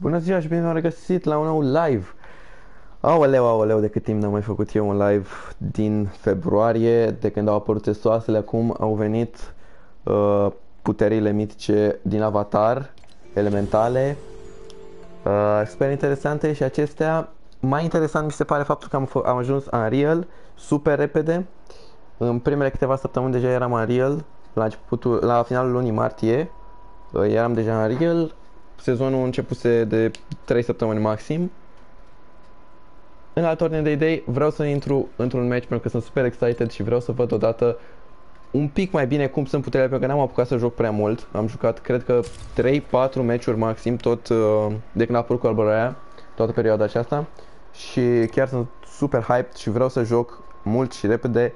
Bună ziua și bine v-am regăsit la un nou live. Aoleu, aoleu, de cât timp n-am mai făcut eu un live din februarie, de când au apărut testoasele, acum au venit uh, puterile mitice din Avatar, elementale, uh, super interesante și acestea. Mai interesant mi se pare faptul că am, f- am ajuns Unreal super repede. În primele câteva săptămâni deja eram Unreal, la, începutul, la finalul lunii martie, uh, eram deja Unreal, sezonul începuse de 3 săptămâni maxim. În altă ordine de idei, vreau să intru într-un match pentru că sunt super excited și vreau să văd odată un pic mai bine cum sunt puterile, pentru că n-am apucat să joc prea mult. Am jucat, cred că 3-4 meciuri maxim, tot uh, de când a apărut Colboroia, toată perioada aceasta. Și chiar sunt super hyped și vreau să joc mult și repede.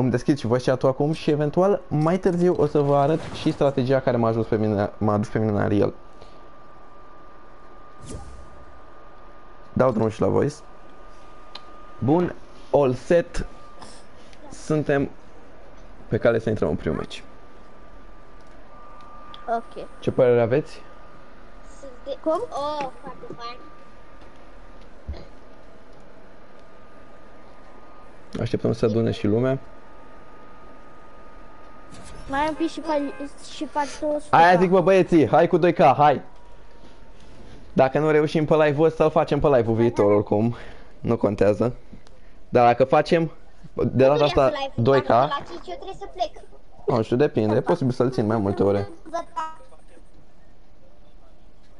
Îmi deschid și voi chat acum și eventual mai târziu o să vă arăt și strategia care m-a ajuns pe mine, m-a adus pe mine în Ariel. Dau drumul și la voice. Bun, all set. Suntem pe cale să intrăm în primul meci. Ok. Ce părere aveți? Sunt de... Cum? Oh, foarte fain. Așteptăm să adune și lumea. Mai am pic și faci și faci 200. Aia zic, bă, băieții, hai cu 2K, hai! Dacă nu reușim pe live-ul ăsta, îl facem pe live-ul viitor oricum. Nu contează. Dar dacă facem de data asta 2K, La 5 eu trebuie să plec. nu știu, depinde, e posibil să-l țin mai multe ore.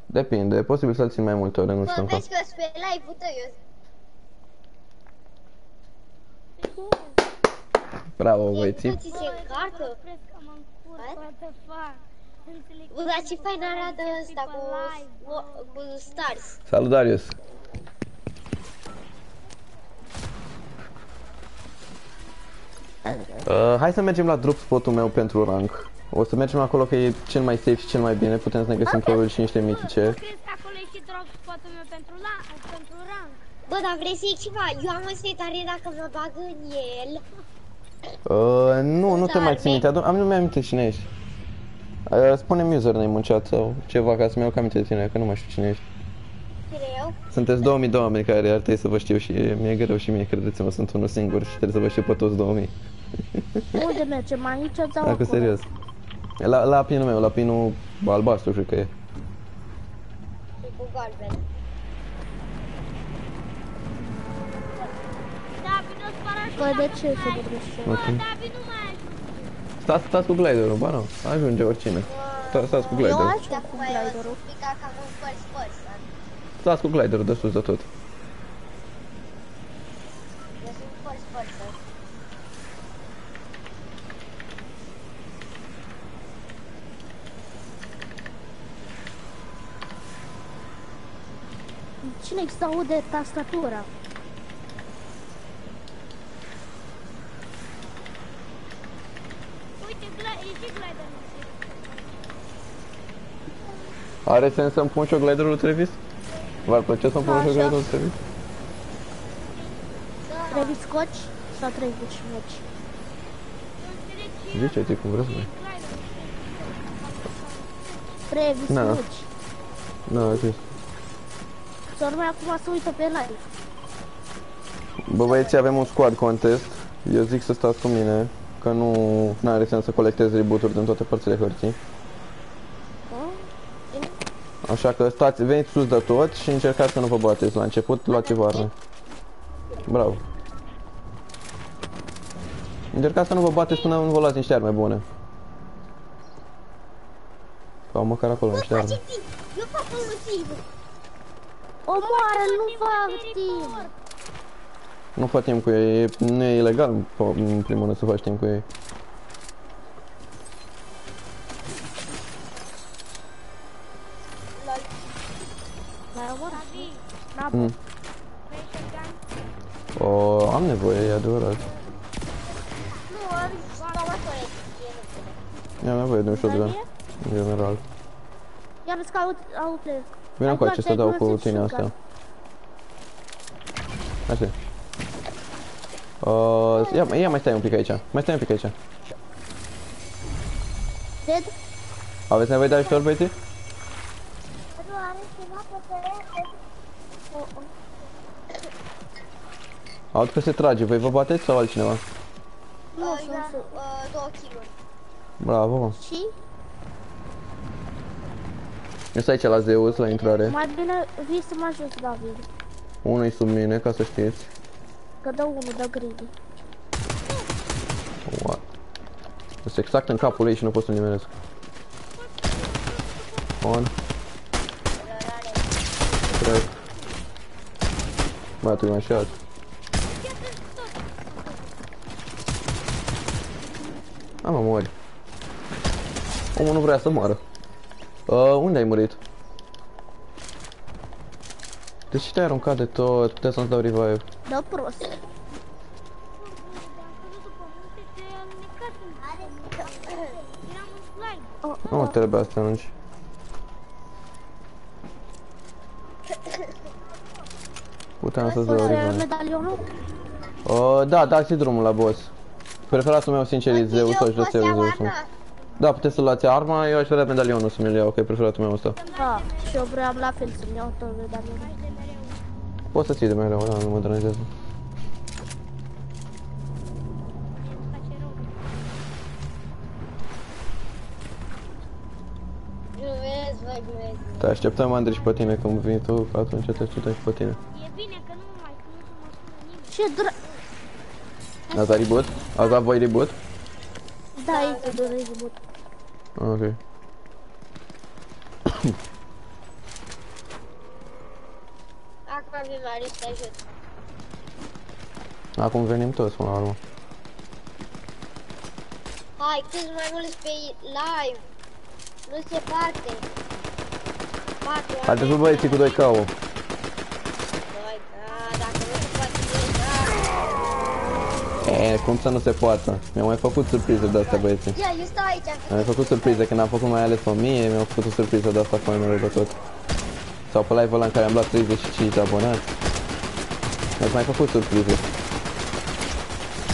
Depinde, e posibil să-l țin mai multe ore, nu știu Bă, încă. vezi că eu sunt pe live-ul tău, eu Bravo, băieții. Nu ți se încarcă? Bă, dar ce fain arată ăsta cu, cu stars. Salut, Darius. Uh, hai să mergem la drop spot-ul meu pentru rank. O să mergem acolo că e cel mai safe și cel mai bine. Putem să ne găsim probabil și niște mitice. Crezi că acolo e și drop spot-ul meu pentru, la, pentru rang? Bă, dar vrei să iei ceva? Eu am o setare dacă mă bag în el. Uh, nu, nu te mai Darme. țin minte. Adu- Am nu mi-am aminte cine ești. Uh, spune-mi username în chat sau ceva ca să-mi iau aminte de tine, că nu mai știu cine ești. Greu. Sunteți 2000 de oameni care ar trebui să vă știu și mi-e greu și mie, credeți-mă, sunt unul singur și trebuie să vă știu pe toți 2000. Unde mergem? Aici sau Dacă acolo? serios. La, la pinul meu, la pinul albastru, cred că e. Și cu galben. Da, vino spara și Păi la de ce mine să mai. vorbești? Bă, Ok. da, vino mai. Stați, stați cu gliderul, ba nu, ajunge oricine. Sta- Stați cu Eu gliderul. aș Dacă cu mai o să gliderul. pica cam un first person. Stați cu gliderul de sus de tot. Eu sunt first person. Cine îți aude tastatura? Uite, gla- e și glider. Are sens să-mi pun și o gliderul lui Travis? V-ar plăcea să-mi pun și o Așa. gliderul lui Travis? Trebuie scoci sau trebuie și meci? Ziceți cum vreți voi. Trebuie Da. să meci. Nu, a zis. Să urmai acum să uită pe live. Bă băieții, avem un squad contest. Eu zic să stați cu mine, că nu are sens să colectez reboot-uri din toate părțile hărții. Așa că stați, veniți sus de tot și încercați să nu vă bateți. La început luați varnă. Bravo. Încercați să nu vă bateți până nu vă luați niște arme bune. Sau măcar acolo niște arme. Faceți timp. Eu fac unul singur. Omoară, nu fac timp! Nu fă timp cu ei, e, nu e ilegal po- în primul rând să faci timp cu ei. Mm. bă. vrei shotgun? O, am nevoie, e adevărat. Nu, am stau acolo. E nu bine. Am nevoie de un shotgun, Dar în general. Iar îți caut outlet. Vino Ai cu ce luat- să ai dau luat cu și tine shotgun. astea. Așa. Uh, ia, ia mai stai un pic aici. Mai stai un pic aici. Dead? Aveți nevoie de ajutor, băieții? Aud că se trage, voi vă bateți sau altcineva? Nu, Uh, sunt, eu am sunt. uh, două kill-uri. Bravo, mă. Și Eu sunt aici la Zeus, la intrare. mai bine vii să mă ajut, David. Unul e sub mine, ca să știți. Că dă unul, dă greedy. What? Sunt exact în capul ei și nu pot să nimeresc. On, trec. Bă, tu e mai shot. Am mă mori. Omul nu vrea să moară. Uh, unde ai murit? De ce te-ai aruncat de tot? Puteai să-mi dau revive. Dă prost. Am căzut după munte, te alunecat în Eram în slime. Oh, Nu mă trebuie asta atunci. Puteam să-ți dau Poți să revive. medalionul? Uh, da, dați drumul la boss. Preferatul meu sincer e Zeus sau jos eu Zeus. Da, puteți să luați arma, eu aș vrea medalionul să mi-l iau, că e preferatul meu ăsta. Da, și eu vreau la fel să-mi iau tot medalionul. Poți să ții de mereu, da, nu mă deranjează. Face rău. Nu vezi, voi, nu vezi. Te așteptăm, Andrei, și pe tine când vii tu, că atunci te așteptăm și pe tine. E bine că nu mai că nu mă spune nimeni. Ce dra... Ați dat reboot? Ați dat voi reboot? Da, e cu de reboot. Ok. Acum avem mare să te ajut. Acum venim toți până la urmă. Hai, câți mai mulți pe live. Nu se poate. Patru Haideți bă oameni. băieții cu 2 KO. Doi, da, dacă nu se poate direct, da. E, cum să nu se poată? Mi-au mai făcut surprize de astea băieții. Ia, eu stau aici. Mi-au mai făcut surprize când am făcut mai ales pe mie, mi-au făcut o surpriză de asta cu mai de tot. Sau pe live-ul ăla în care am luat 35 de abonați. Mi-au mai făcut surprize.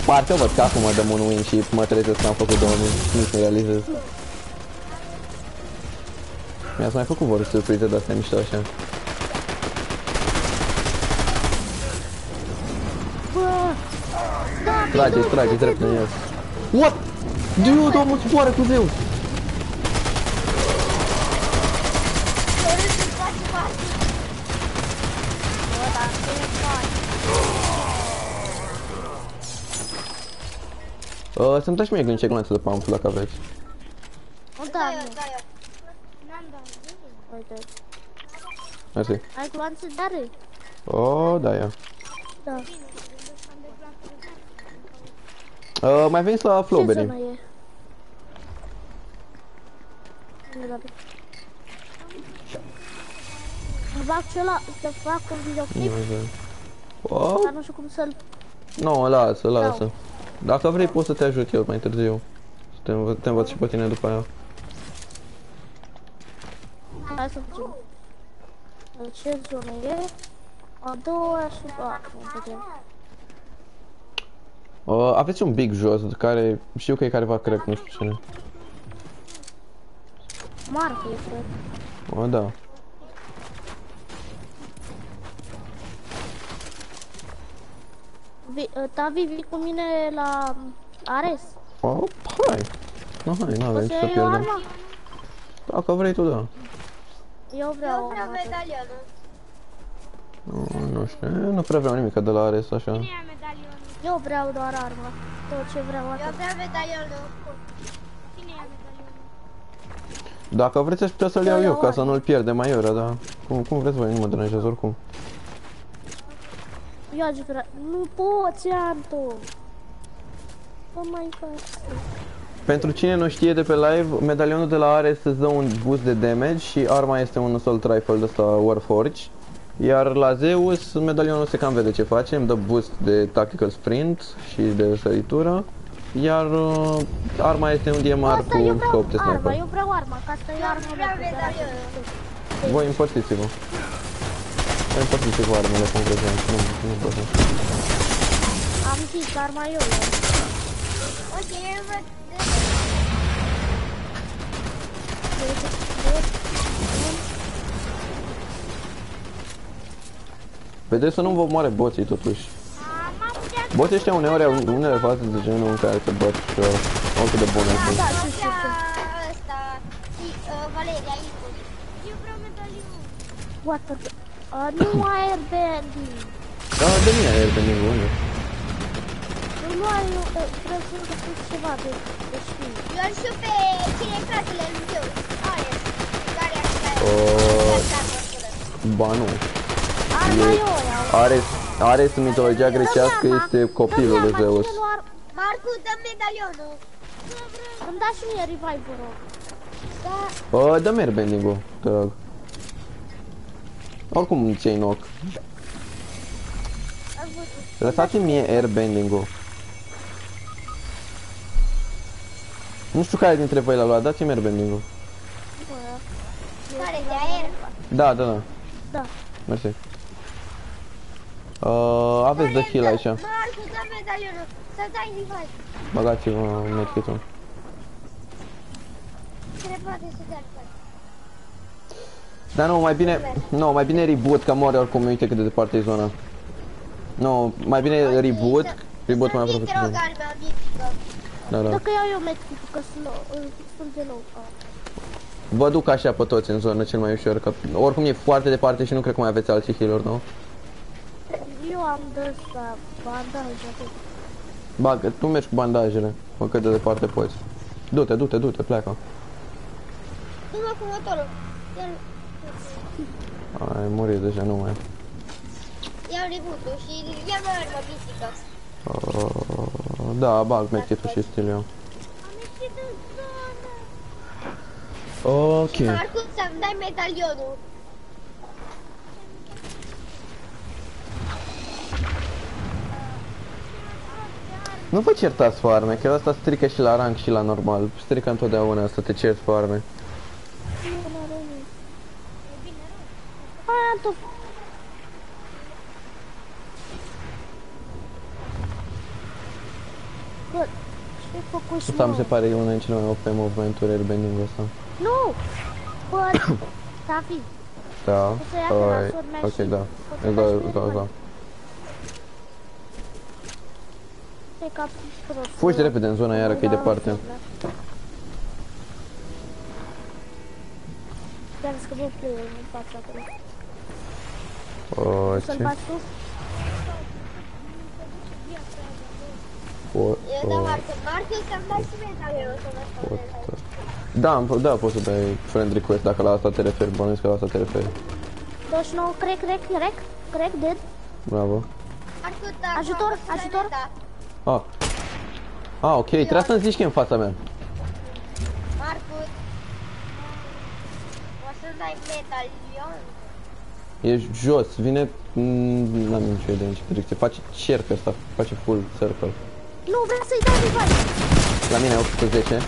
Parcă văd că acum mă dăm un win și mă trezesc că am făcut 2000, nici nu realizez. Mi-ați mai făcut vor surprize de astea mișto așa. Da, Trageți, trageți drept în el. What? Dude, omul zboară cu Zeus! Fără să faci față. Bă, dar ce faci? Uh, să-mi dați mie gânce glanțe de pamful dacă aveți. Nu Da, da, eu, nu. da, eu. N-am dat. Uite. Mersi. Ai gloanțe de are? Oh, da, ia. Da. Uh, mai veniți la Ce Flowberry. zonă e? Nu, David. Îmi fac cela, să fac un videoclip, Oh, dar nu știu cum să-l... nu, lasă, lasă. Dacă vrei pot să te ajut eu mai târziu. Să te, învă- te învăț și pe tine după aia. Hai să facem. Ce zonă e? A doua și a, putem. Uh, aveți un big jos care știu că e careva cred, nu știu cine. Marfă e, cred. Oh, da. Vi, uh, Tavi, vii cu mine la Ares? Oh, hai. Nu, hai, nu avem Poți ce să să iei o pierdem. armă? Dacă vrei tu, da. Eu vreau Eu o vreau armă. medalionul. Nu, nu știu, nu prea vreau nimic de la Ares, așa. Cine ia medalionul? Eu vreau doar armă. Tot ce vreau Eu atât. vreau medalionul. Cine ia medalionul? Dacă vreți aș putea să-l Eu iau eu, iau ca să armă. nu-l pierdem mai ora, dar cum, cum vreți voi, nu mă deranjează oricum. Eu aș vrea... Nu poți, Anto! Nu mai faci. Pentru cine nu știe de pe live, medalionul de la Ares îți dă un boost de damage și arma este un assault rifle de ăsta Warforge. Iar la Zeus, medalionul se cam vede ce face, îmi dă boost de tactical sprint și de săritură. Iar uh, arma este un DMR Asta eu cu vreau scope de arma, sniper. eu vreau arma, ca să iau arma vreau mea preferată. medalionul. Voi împărțiți-vă. Voi împărțiți-vă armele cum vreți, nu, nu pot. Am zis, arma eu iau. Ok, eu vreau... Vedeți să nu vă moare boții totuși. Am putea Boții ăștia uneori au unele faze de genul în care te bat și uh, oricât de bune sunt. Da, știu, știu, știu. ăsta, și, uh, Valeria, Isus. Eu vreau medalionul. What the... Uh, nu airbending. Da, de mine e de nimic. Nu ai... uh, Trebuie să găsesc ceva de, de știi. Eu îl știu pe cine e fratele lui meu, Alex. Care așa e. Uh, Așa, ba nu. Arma E- eu iau. Ares, Ares în mitologia grecească este copilul lui Zeus. Marcu, dă medalionul. Îmi da și mie revive, vă rog. Da, Uh, dă-mi airbending-ul, te rog. Oricum ți-ai knock. Lăsați-mi mie airbending-ul. Nu știu care dintre voi l-a luat, dați-mi airbending-ul. care de aer. Da, da, da. Da. Mersi. Uh, aveți de heal aici. Marcu, dă medalionul. Să dai revive. Bagați-vă medkit-ul. Cine poate să dea revive. Dar nu, mai bine, nu, mai bine reboot, că moare oricum, uite cât de departe e zona. Nu, mai bine reboot, reboot mai aproape. Te de rog, zona. armea mică. Da, da. Dacă iau eu medkit că sunt low- uh, sunt de low. Ah. Vă duc așa pe toți în zonă cel mai ușor, că oricum e foarte departe și nu cred că mai aveți alții heal nu? Eu am de ăsta bandaj atât. Bagă, tu mergi cu bandajele, pe cât de departe poți. Du-te, du-te, du-te, pleacă. Du-mă cu motorul. Ia, Ai murit deja, nu mai. ia reboot-ul și ia mă armă mistică. Uh, da, bag medkit-ul și stil eu. Am ieșit în zonă. Ok. Marcu, să-mi dai medalionul. Nu vă certați farme, că asta strică și la rank și la normal. Strică întotdeauna să te cerți farme. Hai, am tot. Bă, ce-ai făcut și Asta mi se mă? pare una din cele mai OP movementuri airbending-ul ăsta. Nu! Bă, David, Da. O să ia de la Oi, surme ok, și da. o să Îți faci dau, mie îți dau, îți dau. Te cap prost. Fugi repede în zona iară, că e Da, departe. Chiar că vă player în fața acolo. O, Să-l ce? faci tu? O, Eu da, o, Marcu. Marcu, să-mi dai și medalionul să mă spun. Da, am- da, poți să dai friend request dacă la asta te referi, bănuiesc că la asta te referi. 29, crec, crec, crec, crec, dead. Bravo. Marcu, da, Ajutor, o să dai ajutor. Meta. Ah. Ah, ok, trebuia să-mi zici că e în fața mea. Marcu, o să-mi dai medalion. E jos, vine... mm, N-am nicio idee în ce direcție. Face cerc ăsta, face full circle. Nu, vreau să-i dau revive. La mine e 810. Uh,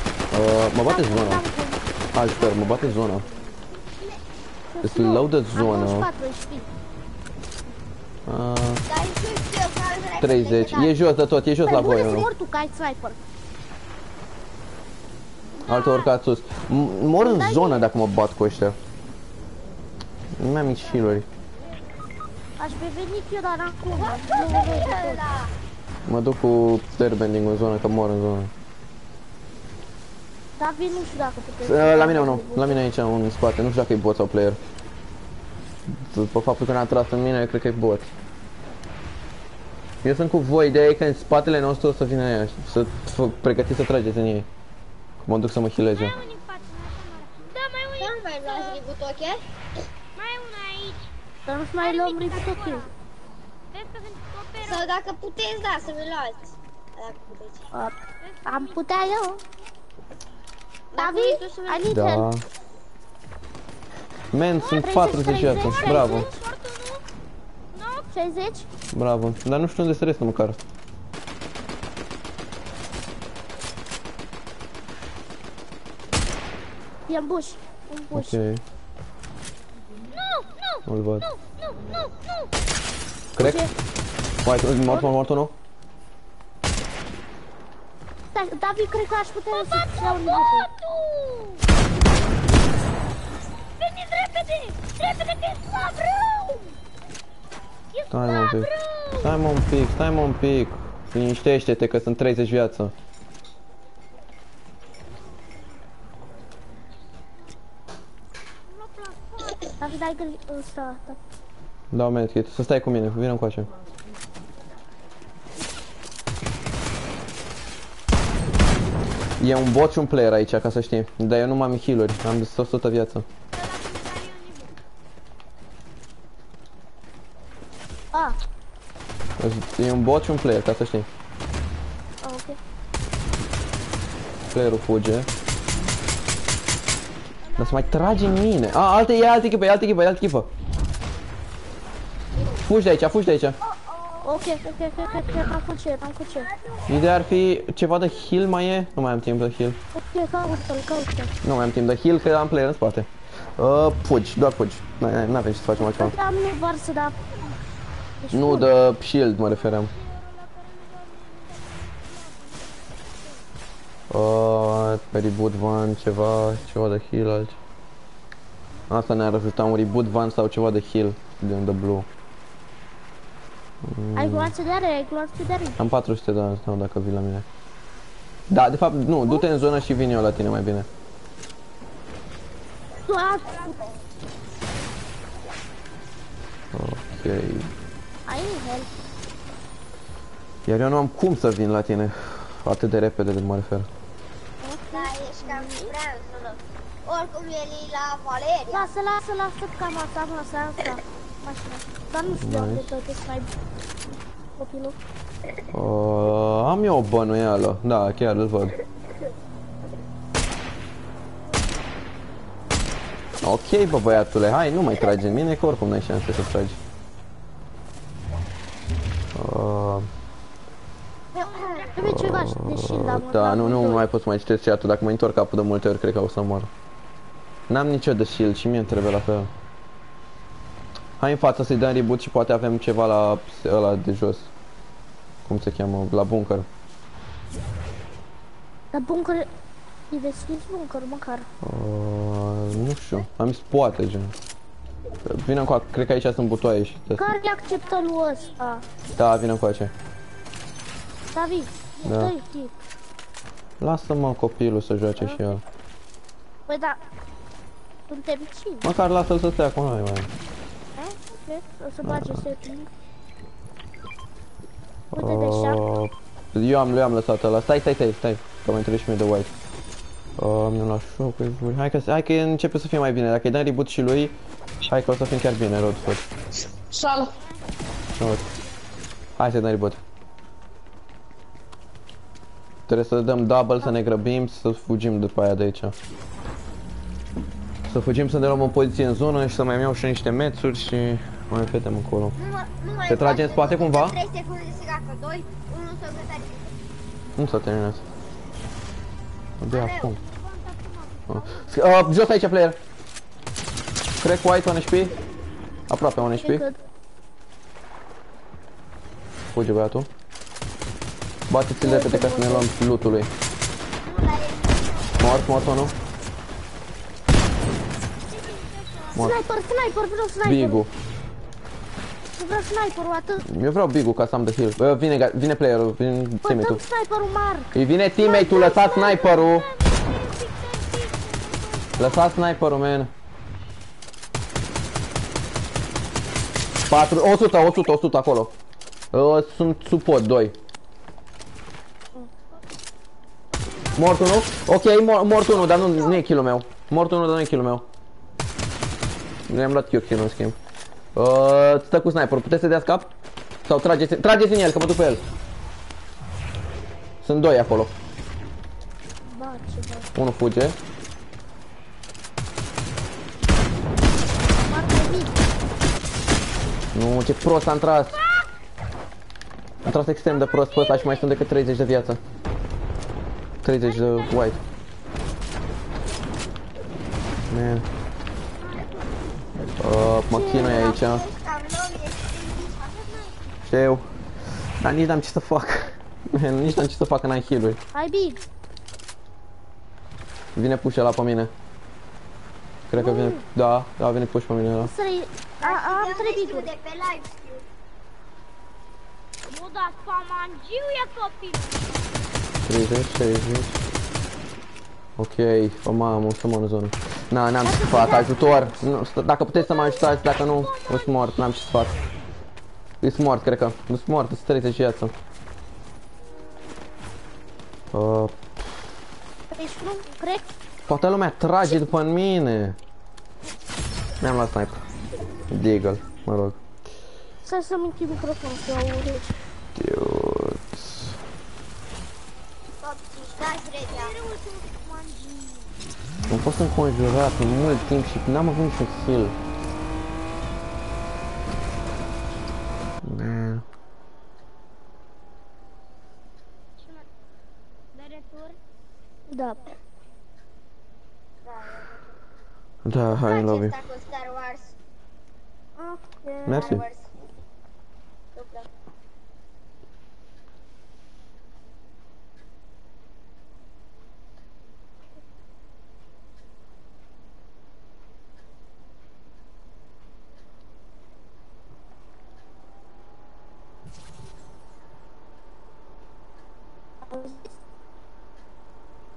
mă bate N-am cum, zona. n-am cum. Ajutor, mă bate zona. Sunt Slow slow. 30. te E jos de tot, e jos la Pe voi bune să unul. mor tu, că ai sniper. Altul urcat sus. M- Mor în zonă dacă mă bat cu ăștia. Nu mi-am nici heal-uri. Aș fi venit eu, dar acum. dai. Nu văd tot. Ăla. Mă duc cu airbending în zonă, că mor în zonă. David, nu știu dacă puteți. Uh, La mine unul, la mine aici unul în spate, nu știu dacă e bot sau player. După faptul că n-a tras în mine, cred că e bot. Eu sunt cu voi, ideea e că în spatele nostru o să vină ea, să vă pregătiți să trageți în ei. Mă duc să mă healeze. Mai unii în față, mai așa mare. Da, mai unii. Nu mai luați reboot, ok? Mai una aici. Să nu-ți mai luăm reboot kill. Vezi că sunt coperă. Sau dacă puteți, da, să mi luați. Dacă puteți. Uh, Am putea eu. Dacă David, vrei tu să mi I need Da. Help. Man, sunt 40 viață. Bravo, Sportul nu? Nu? 60? bravo. Dar nu știu unde să restă măcar. E în buș. În buș. Ok, Nu, nu, nu-l văd. nu, nu, nu, nu. Cred? Mai, mort, mort, mort, unul? Da, David, cred că aș putea să-ți iau reboot Botul! Veniți repede! Repede că e slab rău! E Stai mă un pic. Stai mă un pic, stai mă un pic. Liniștește-te că sunt 30 viață. David, ai gândit ăsta. da. Dau medkit. Să stai cu mine, vină încoace. E un bot și un player aici, ca să știi. Dar eu nu m-am heal-uri, am 100 viață. Ah, E un bot și un player, ca să știi. ah, ok. Playerul fuge. Dar să mai trage în mine. A, alte, e altă echipă, e altă echipă, e altă echipă. Fugi de aici, fugi de aici. Ok, ok, ok, ok, ok, am cu ce, am cu ce. Ideea ar fi ceva de heal mai e? Nu mai am timp de heal. Ok, caută-l, caută-l. Nu mai am timp de heal, că am player în spate. Uh, fugi, doar fugi. Nu avem ce să facem altceva. Am nu varsă, dar... Deci Nu bun. de shield mă refeream. Uh, pe reboot van, ceva, ceva de heal alt. Asta ne-ar ajuta un reboot van sau ceva de heal din the blue. Ai gloanțe de are, ai gloanțe de are. Am 400 de ani, dacă vii la mine. Da, de fapt, nu, du-te în zonă și vin eu la tine mai bine. Tu, a, Ok. ai help. Iar eu nu am cum să vin la tine atât de repede de mă refer. Da, ești cam prea în zonă. Oricum e la Valeria. Lasă, lasă, lasă cam asta, mă, asta, asta. Mașina. Dar nu știu de unde tot e mai copilul. Uh, am eu o bănuială, da, chiar îl văd. Ok, bă băiatule, hai, nu mai trage în mine, că oricum n-ai șanse să tragi. Uh, Trebuie ceva de shield, am da, nu, nu mai pot să mai citesc chat dacă mă întorc capul de multe ori, cred că o să mor. N-am nicio de shield și mie îmi trebuie la fel. Hai în față să-i dăm reboot și poate avem ceva la ăla de jos. Cum se cheamă? La bunker. Dar bunker... E deschis bunker, măcar. Uh, nu știu, am zis poate, gen. Vine încoace, cred că aici sunt butoaie și de Care le acceptă lui ăsta? Da, vine încoace. David, Da. dă-i tip. Lasă-mă copilul să joace și el. Păi da, suntem cine? Măcar lasă-l să stea cu noi, mai. Eh? Ok, o să bage setting. Uite de șapte. Uh, eu am, eu am lăsat ăla. Stai, stai, stai, stai. Că mai trebuie și mie de white. Uh, mi-am luat șocuri. Hai că, hai că începe să fie mai bine. Dacă îi dăm reboot și lui, hai că o să fim chiar bine, Rodford. Sal. Rod. Hai să dăm reboot. Trebuie să dăm double, să ne grăbim, să fugim după aia de aici. Să fugim să ne luăm o poziție în zonă și să mai iau și niște mețuri și mai vedem acolo. Nu, mă- nu mai Se trage în spate cumva? 3 secunde se gacă 2, 1 să gătare. Nu s-a terminat. De acum. Ah. Uh, jos aici, player. Crack white, 1 HP. Aproape 1 HP. Decât Fuge băiatul. Bateți-l repede ca să ne luăm loot-ul lui. Mort, mort unul. Mort. Sniper, sniper, vreau sniper. Bigu. Nu vreau sniperul atât. Eu vreau Bigu ca să am de heal. Bă, vine, ga- vine playerul, vine Bă, dăm teammate-ul. sniperul Mark. Îi vine teammate-ul, lăsați sniperul. Lăsați sniperul, man. 4, 100, 100, 100 acolo. Uh, sunt sub pod, 2. Mort unul? Ok, mor, mort unul, dar nu, nu e kill meu. Mort unul, dar nu e kill meu. Le-am luat eu kill în schimb. Uh, stă cu sniper, puteți să dea scap? Sau trageți, trageți în el, că mă duc pe el. Sunt doi acolo. Ba, ce bă. Unul fuge. Mark e mic. Nu, ce prost am tras. Am tras extrem de prost pe ăsta și mai sunt decât 30 de viață. 30 de white. Man. Uh, mă chinui aici. Ești cam low, ești Știu. Dar nici n-am ce să fac. Man, nici n-am ce să fac, n-ai heal-uri. Hai big. Vine push la pe mine. Cred că vine... Da, da, vine push pe mine ăla. Să-i... a- Am trei Știu biguri. de pe live știu. Bă, dar spamangiu e copil. 30, 60. Ok, o mamă, o să mor în zonă. Na, n-am ce să fac, ajutor. Nu, st- dacă puteți să mă ajutați, dacă nu, sunt mort, n-am ce să fac. Sunt mort, cred că. Sunt mort, sunt 30 viață. Uh, Ești nu? Cred. Toată lumea trage după mine. Mi-am luat sniper. Deagle, mă rog. Să să-mi închid microfonul, că auzi. Dudes. Opții, stați redea. Am fost înconjurat mult timp și n-am avut niciun heal. Man. De retur. Da. Da, hai în lobby. Acesta cu Star Wars. Ok. Mersi. Star Wars. Dublă.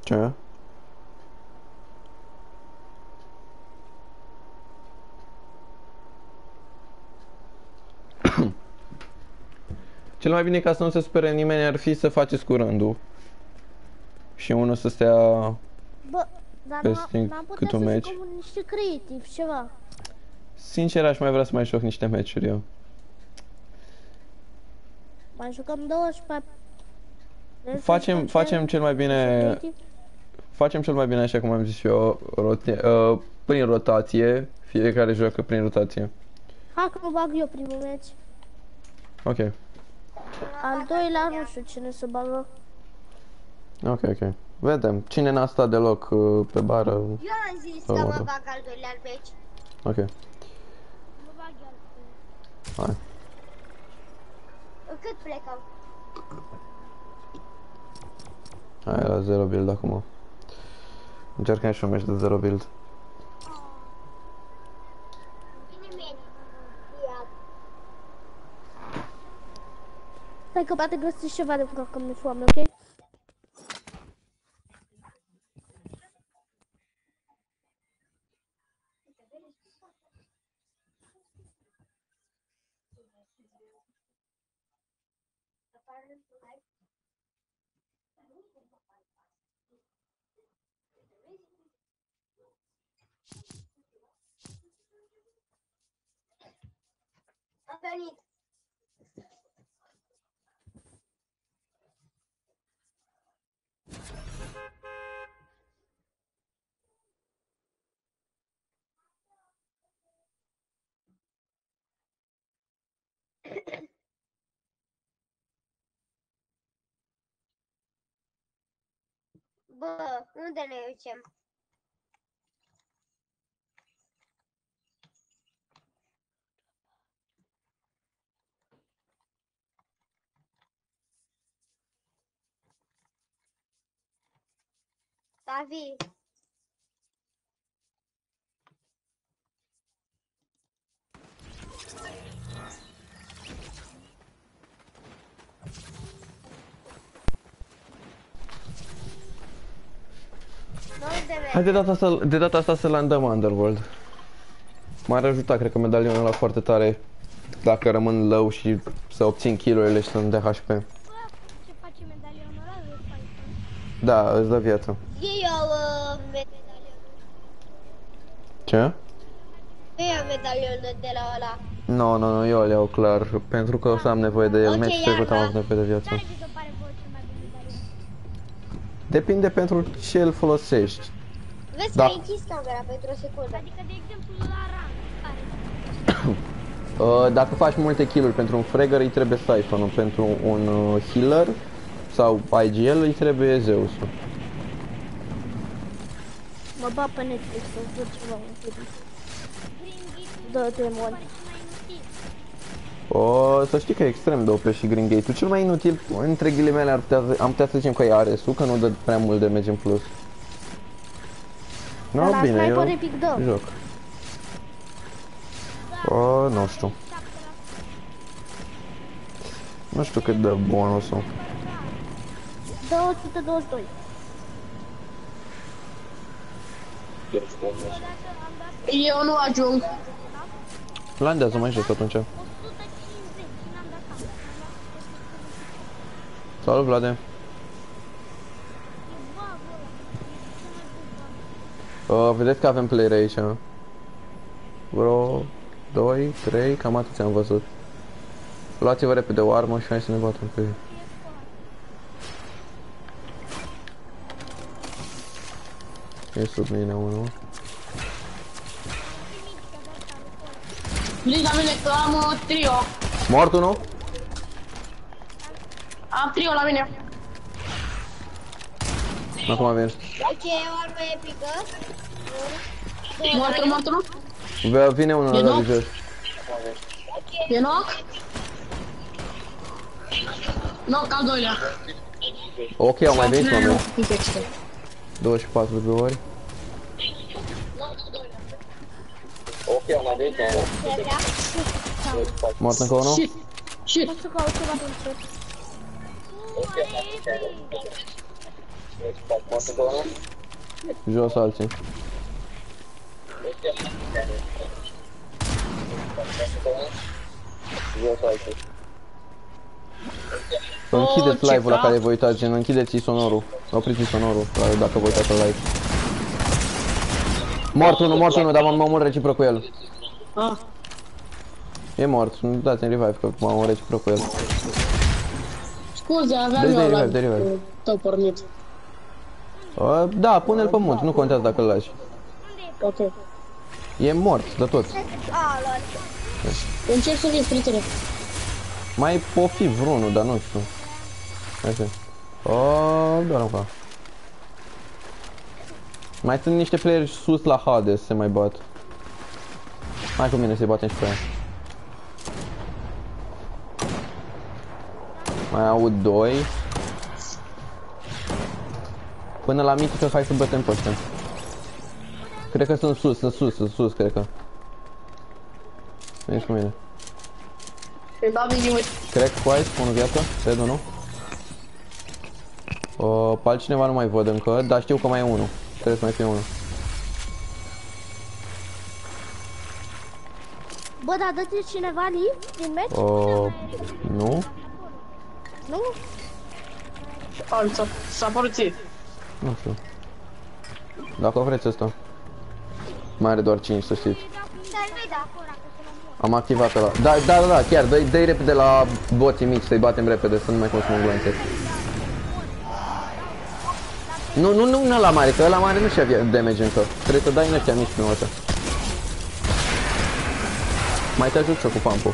Ce? Cel mai bine ca să nu se supere nimeni ar fi să faceți cu rândul. Și unul să stea... Bă, dar Peste n- n-am putea cât un să meci? jucăm niște creativ, ceva. Sincer, aș mai vrea să mai joc niște meciuri eu. Mai jucăm 24. Vrei să Facem, jucăm facem cel mai bine... creativ? Facem cel mai bine așa cum am zis și eu, rote, uh, prin rotație. Fiecare joacă prin rotație. Hai că mă bag eu primul meci. Ok. Al doilea nu știu cine să bagă. Ok, ok. Vedem. Cine n-a stat deloc uh, pe bară. Eu am zis că Oh, mă da. bag al doilea meci. Ok. Mă bag eu altfel. Hai. Cât plecăm? Hai la 0 build acum. Încercăm și un meci de 0 build. Bine, meni. Ia. Stai că poate găsiți ceva de făcut că mi-e foame, ok? Am venit. Bă, unde ne ducem? Davi, Hai de data asta, de data asta să landăm Underworld. M-ar ajuta, cred că medalionul ăla foarte tare. Dacă rămân low și să obțin kill-urile și să-mi dea HP. Bă, ce face medalionul ăla? Îl faci, bă. Da, îți dă viață. Eu uh, medalionul. Ce? Eu iau medalionul de la ăla. Nu, nu, nu, eu le iau clar, pentru că o să am nevoie de el. Ok, Meci trecut am iarba. avut nevoie de viață. Care Depinde pentru ce îl folosești. Vezi Da. că ai închis camera pentru o secundă. Adică, de exemplu, la rang, care? Uh, dacă faci multe kill-uri pentru un fragger, îi trebuie Siphon-ul. Pentru un uh, healer sau IGL îi trebuie zeus -ul. Mă bag pe Netflix să văd ceva un film. Green Gate O, să știi că e extrem de OP și Green Gate-ul. Cel mai inutil, între ghilimele, ar putea, să- am putea să zicem că e Ares-ul, că nu dă prea mult damage în plus. Nu, Dar la bine, sniper eu epic dă. joc. O, nu știu. Nu știu cât dă bonusul. 222. Eu nu ajung. Landează mai jos atunci. 150 și n-am dat seama. Salut, Vlade. E bugul ăla. Uh, vedeți că avem player aici. Vreo 2, 3, cam atât am văzut. Luați-vă repede o armă și hai să ne batem pe ei. E sub mine unul. Please la mine că am uh, trio. Mort unul? Am trio la mine. Acum vin. Ok, o armă epică. Mortul, mortul. Vine unul la knock? de jos. E knock. Knock al doilea. Ok, au mai venit oameni. Pickaxe. 24 de ori. Mort încă unul? Shit. Shit. Jos alții. Închideți ce live-ul la cap. care vă uitați, gen, închideți sonorul. Opriți sonorul la- dacă vă uitați la live. Mort unul, mort unul, dar m-am omorât reciproc cu el. Ah. E mort, dați-mi revive că m-am omorât reciproc cu el. Scuze, aveam Dă-i, eu dă-i la revive, dă-i revive. tău pornit. Uh, da, pune-l pe mult, nu contează dacă îl lași. Ok. E mort, de tot. Ah, lol. Încerc să vin spre tine. Mai po fi vreunul, dar nu știu. Așa. Oh, doar încă. Mai sunt niște playeri sus la Hades, se mai bat. Hai cu mine să-i batem și pe aia. Mai aud doi. Până la mitică, hai să bătem pe ăștia. Cred că sunt sus, sunt sus, sunt sus, cred că. Veniți cu mine. Îi dau din uite. Crack White, unul viață, cred nu? Uh, pe altcineva nu mai văd încă, dar știu că mai e unul. Trebuie să mai fie unul. Bă, dar dă-te cineva live din meci? Uh, nu? Nu? Alță. S-a părut ție. Nu știu. Dacă vreți asta. Mai are doar 5, să știți. Dar nu-i da. Am activat ăla. Da, da, da, da chiar, dă-i, dă repede la boții mici, să-i batem repede, să nu mai consumăm glanțe. Nu, nu, nu în ăla mare, că ăla mare nu și-a damage încă. Trebuie să dai în ăștia mici prima dată. Mai te ajut și eu cu pump-ul.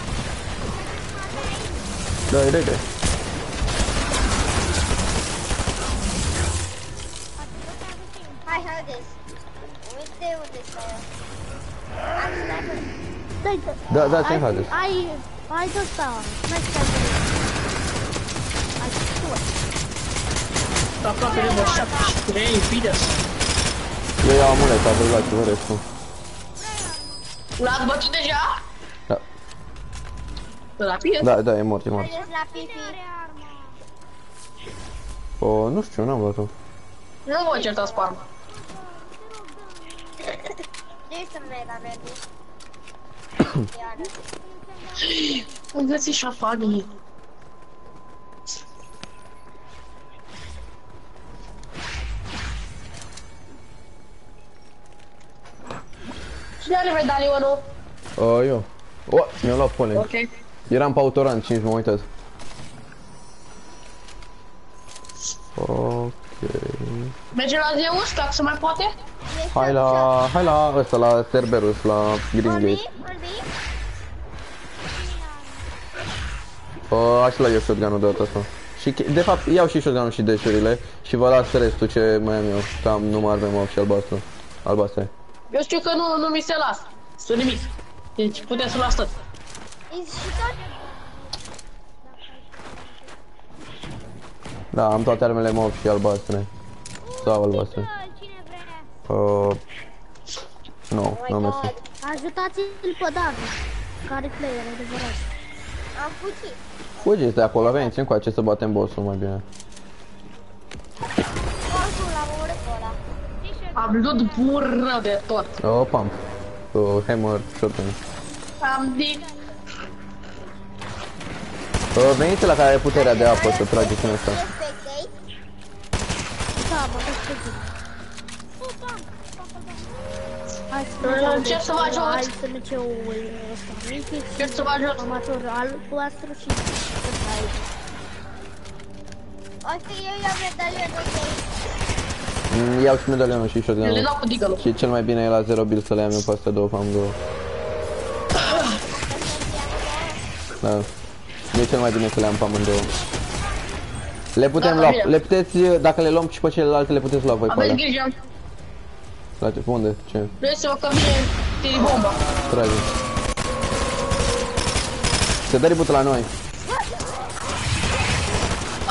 Dai, dai, dai. Hai, Hades. Uite unde stai. Am sniper. Dă-i, dă Da, da, ți-ai ai, Hades. ai, ai de ăsta. N-ai stai Ai tu. Dar aproape de 73 Fides. Eu iau amulet, a văzut vă restul. L-ați bătut deja? Da, La Fides? da, da, e mort, e mort. Mergeți la pipi. O, nu știu, n-am văzut. Nu vă certați pe armă. De este mega verde. Iară. Îmi găsi șafanii. Cine are medalionul? O, eu. O, mi-am luat polen. Ok. Eram pe autoran, 5 m-am uitat. Ok. Mergem la Zeus, dacă se mai poate? Hai la, hai la ăsta, la Cerberus, la Green Gate. Vorbi? Vorbi? Uh, aș lua eu shotgun-ul de data asta. Și, chi- de fapt, iau și shotgun-ul și deșurile și vă las restul ce mai am eu. Că am numai arme mob și albastru. Albastre. Eu știu că nu, nu mi se las. Sunt nimic. Deci puteți să luați tot. Ești și tot? Da, am toate armele mob și albastre. Sau albastre. Cine vrea? Uh, nu, Oh nu my mersi. god. Ajutați-l pe David. Care player, adevărat. Am fugit. Fugiți de acolo, veniți încoace să batem bossul mai bine. Oricum l-am omorât pe ăla. Am luat bură de tot. Oh, pump. Oh, hammer, shotgun. Am din... Oh, veniți la care are puterea de apă să trageți în ăsta. Respectei. Da, mă duc pe zi. Hai să Uh, mergem ce să mă ajut? Hai să mergem ăsta mitic Ce să mă ajut? amator albastru și ăsta aici. O să eu iau medalionul de aici. Mm, Iau și medalionul și Le shotgun dau cu deagle Și cel mai bine e la 0 bill să le am eu pe astea două, am două. Da. E cel mai bine să le am pe amândouă. Le putem Da, lua, bine. le puteți, dacă le luăm și pe celelalte, le puteți lua voi pe Aveți alea. grijă. La ce, unde? Ce? Vreți-vă că vine tiri bomba. Trage. Se dă reboot la noi.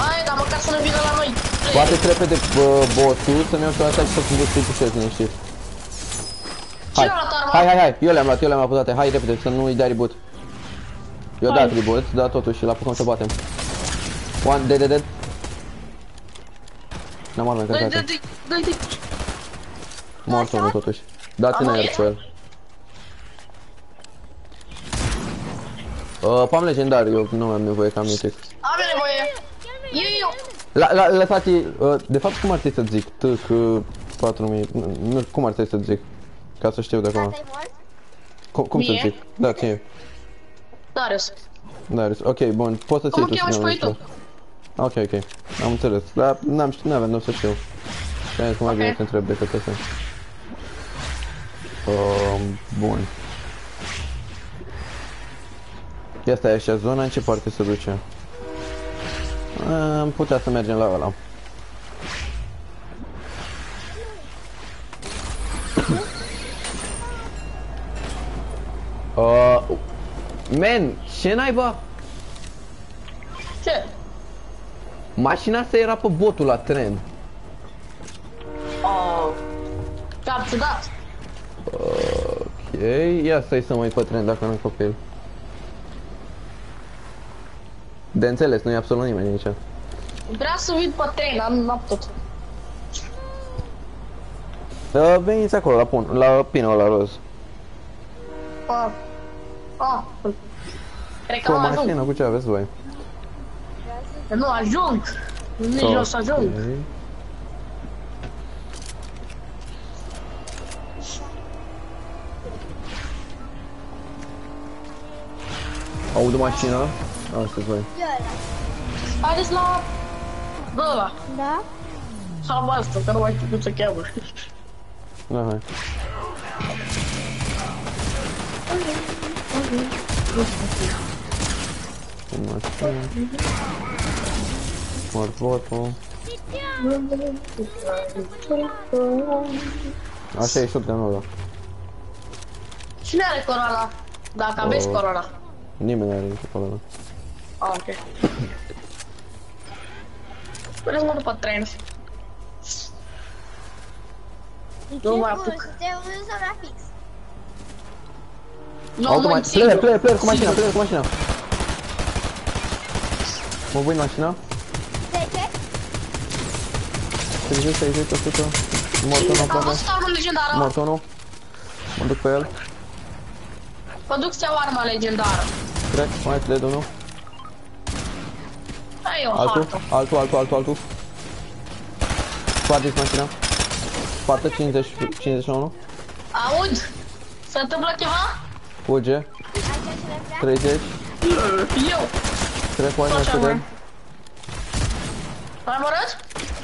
Hai, dar măcar să nu vină la noi. Bate-ți repede bă, bossul, să-mi iau și asta și să cum să-i pușez liniștit. Hai, Cine a luat arma? hai, hai, hai, eu le-am luat, eu le-am luat pe toate, hai repede, să nu-i dea reboot. Eu Hai. dat reboot, dar totuși, la apucăm să batem. One, dead, dead, dead. N-am arme Dă-i, încărcate. dă-i, dă-i, dă-i. Mort unul totuși. Dați în Am aer aici? cu el. Uh, pam legendar, eu nu am nevoie ca mitic. Am nevoie. Eu, eu. La, la, lăsați, uh, de fapt cum ar trebui să zic? T, că 4000, nu, nu, cum ar trebui să zic? Ca să știu de acum. Tata-i mort? Cum, cum să Mie? zic? Da, ție. Darius. Darius, ok, bun, poți să ții Cum tu cheamă și numele pe ăsta. Ok, ok, am înțeles, dar n-am știut, n-aveam de să știu. Și am zis că mai Ok. bine te întreb decât asta. Um, bun. Ia stai așa, zona în ce parte se duce? Am putea să mergem la ăla. Uh, man, ce naiba? Ce? Mașina asta era pe botul la tren. Oh. Ce-am ciudat. Ok, ia stai să mă uit pe tren dacă nu copil. De înțeles, nu e absolut nimeni aici. Vrea să vin pe tren, am, n-am putut. Uh, veniți acolo, la, pun, la pinul la roz. Ah. Ah. Cred că Cu o nu ajung. mașină, cu ce aveți voi? Nu ajung. Nici nu o să ajung. Ok. Aud o mașină? Asta voi. Eu ăla. Haideți la... Bă, ăla. Da? Sau asta, că nu mai știu cum se cheamă. Da, hai. O mașină. Mort botul. Așa e shotgun-ul ăla. Cine are coroana? Dacă aveți Oh. coroana. Nimeni nu are nicio problemă. Ah, ok. Puneți-mă după tren. Nu mai Bun, apuc. suntem în zona fix. Nu Automat, mă player, țin. player, player cu mașina, player cu mașina. Mă voi în mașina. 10? 30, 60, 100. Mort unul Am aproape. văzut armă legendară. Mort unul. Mă duc pe el. Mă duc să iau arma legendară. Cred, mai dead unul. Ai o Altul, hartă. altul, altul, altul, altul. Spargeți mașina. Spartă 50, 51. Aud? Se întâmplă ceva? Fuge. Așa și le vrea? 30. Eu. Cred că mai Așa, este mă. dead. L-ai omorât?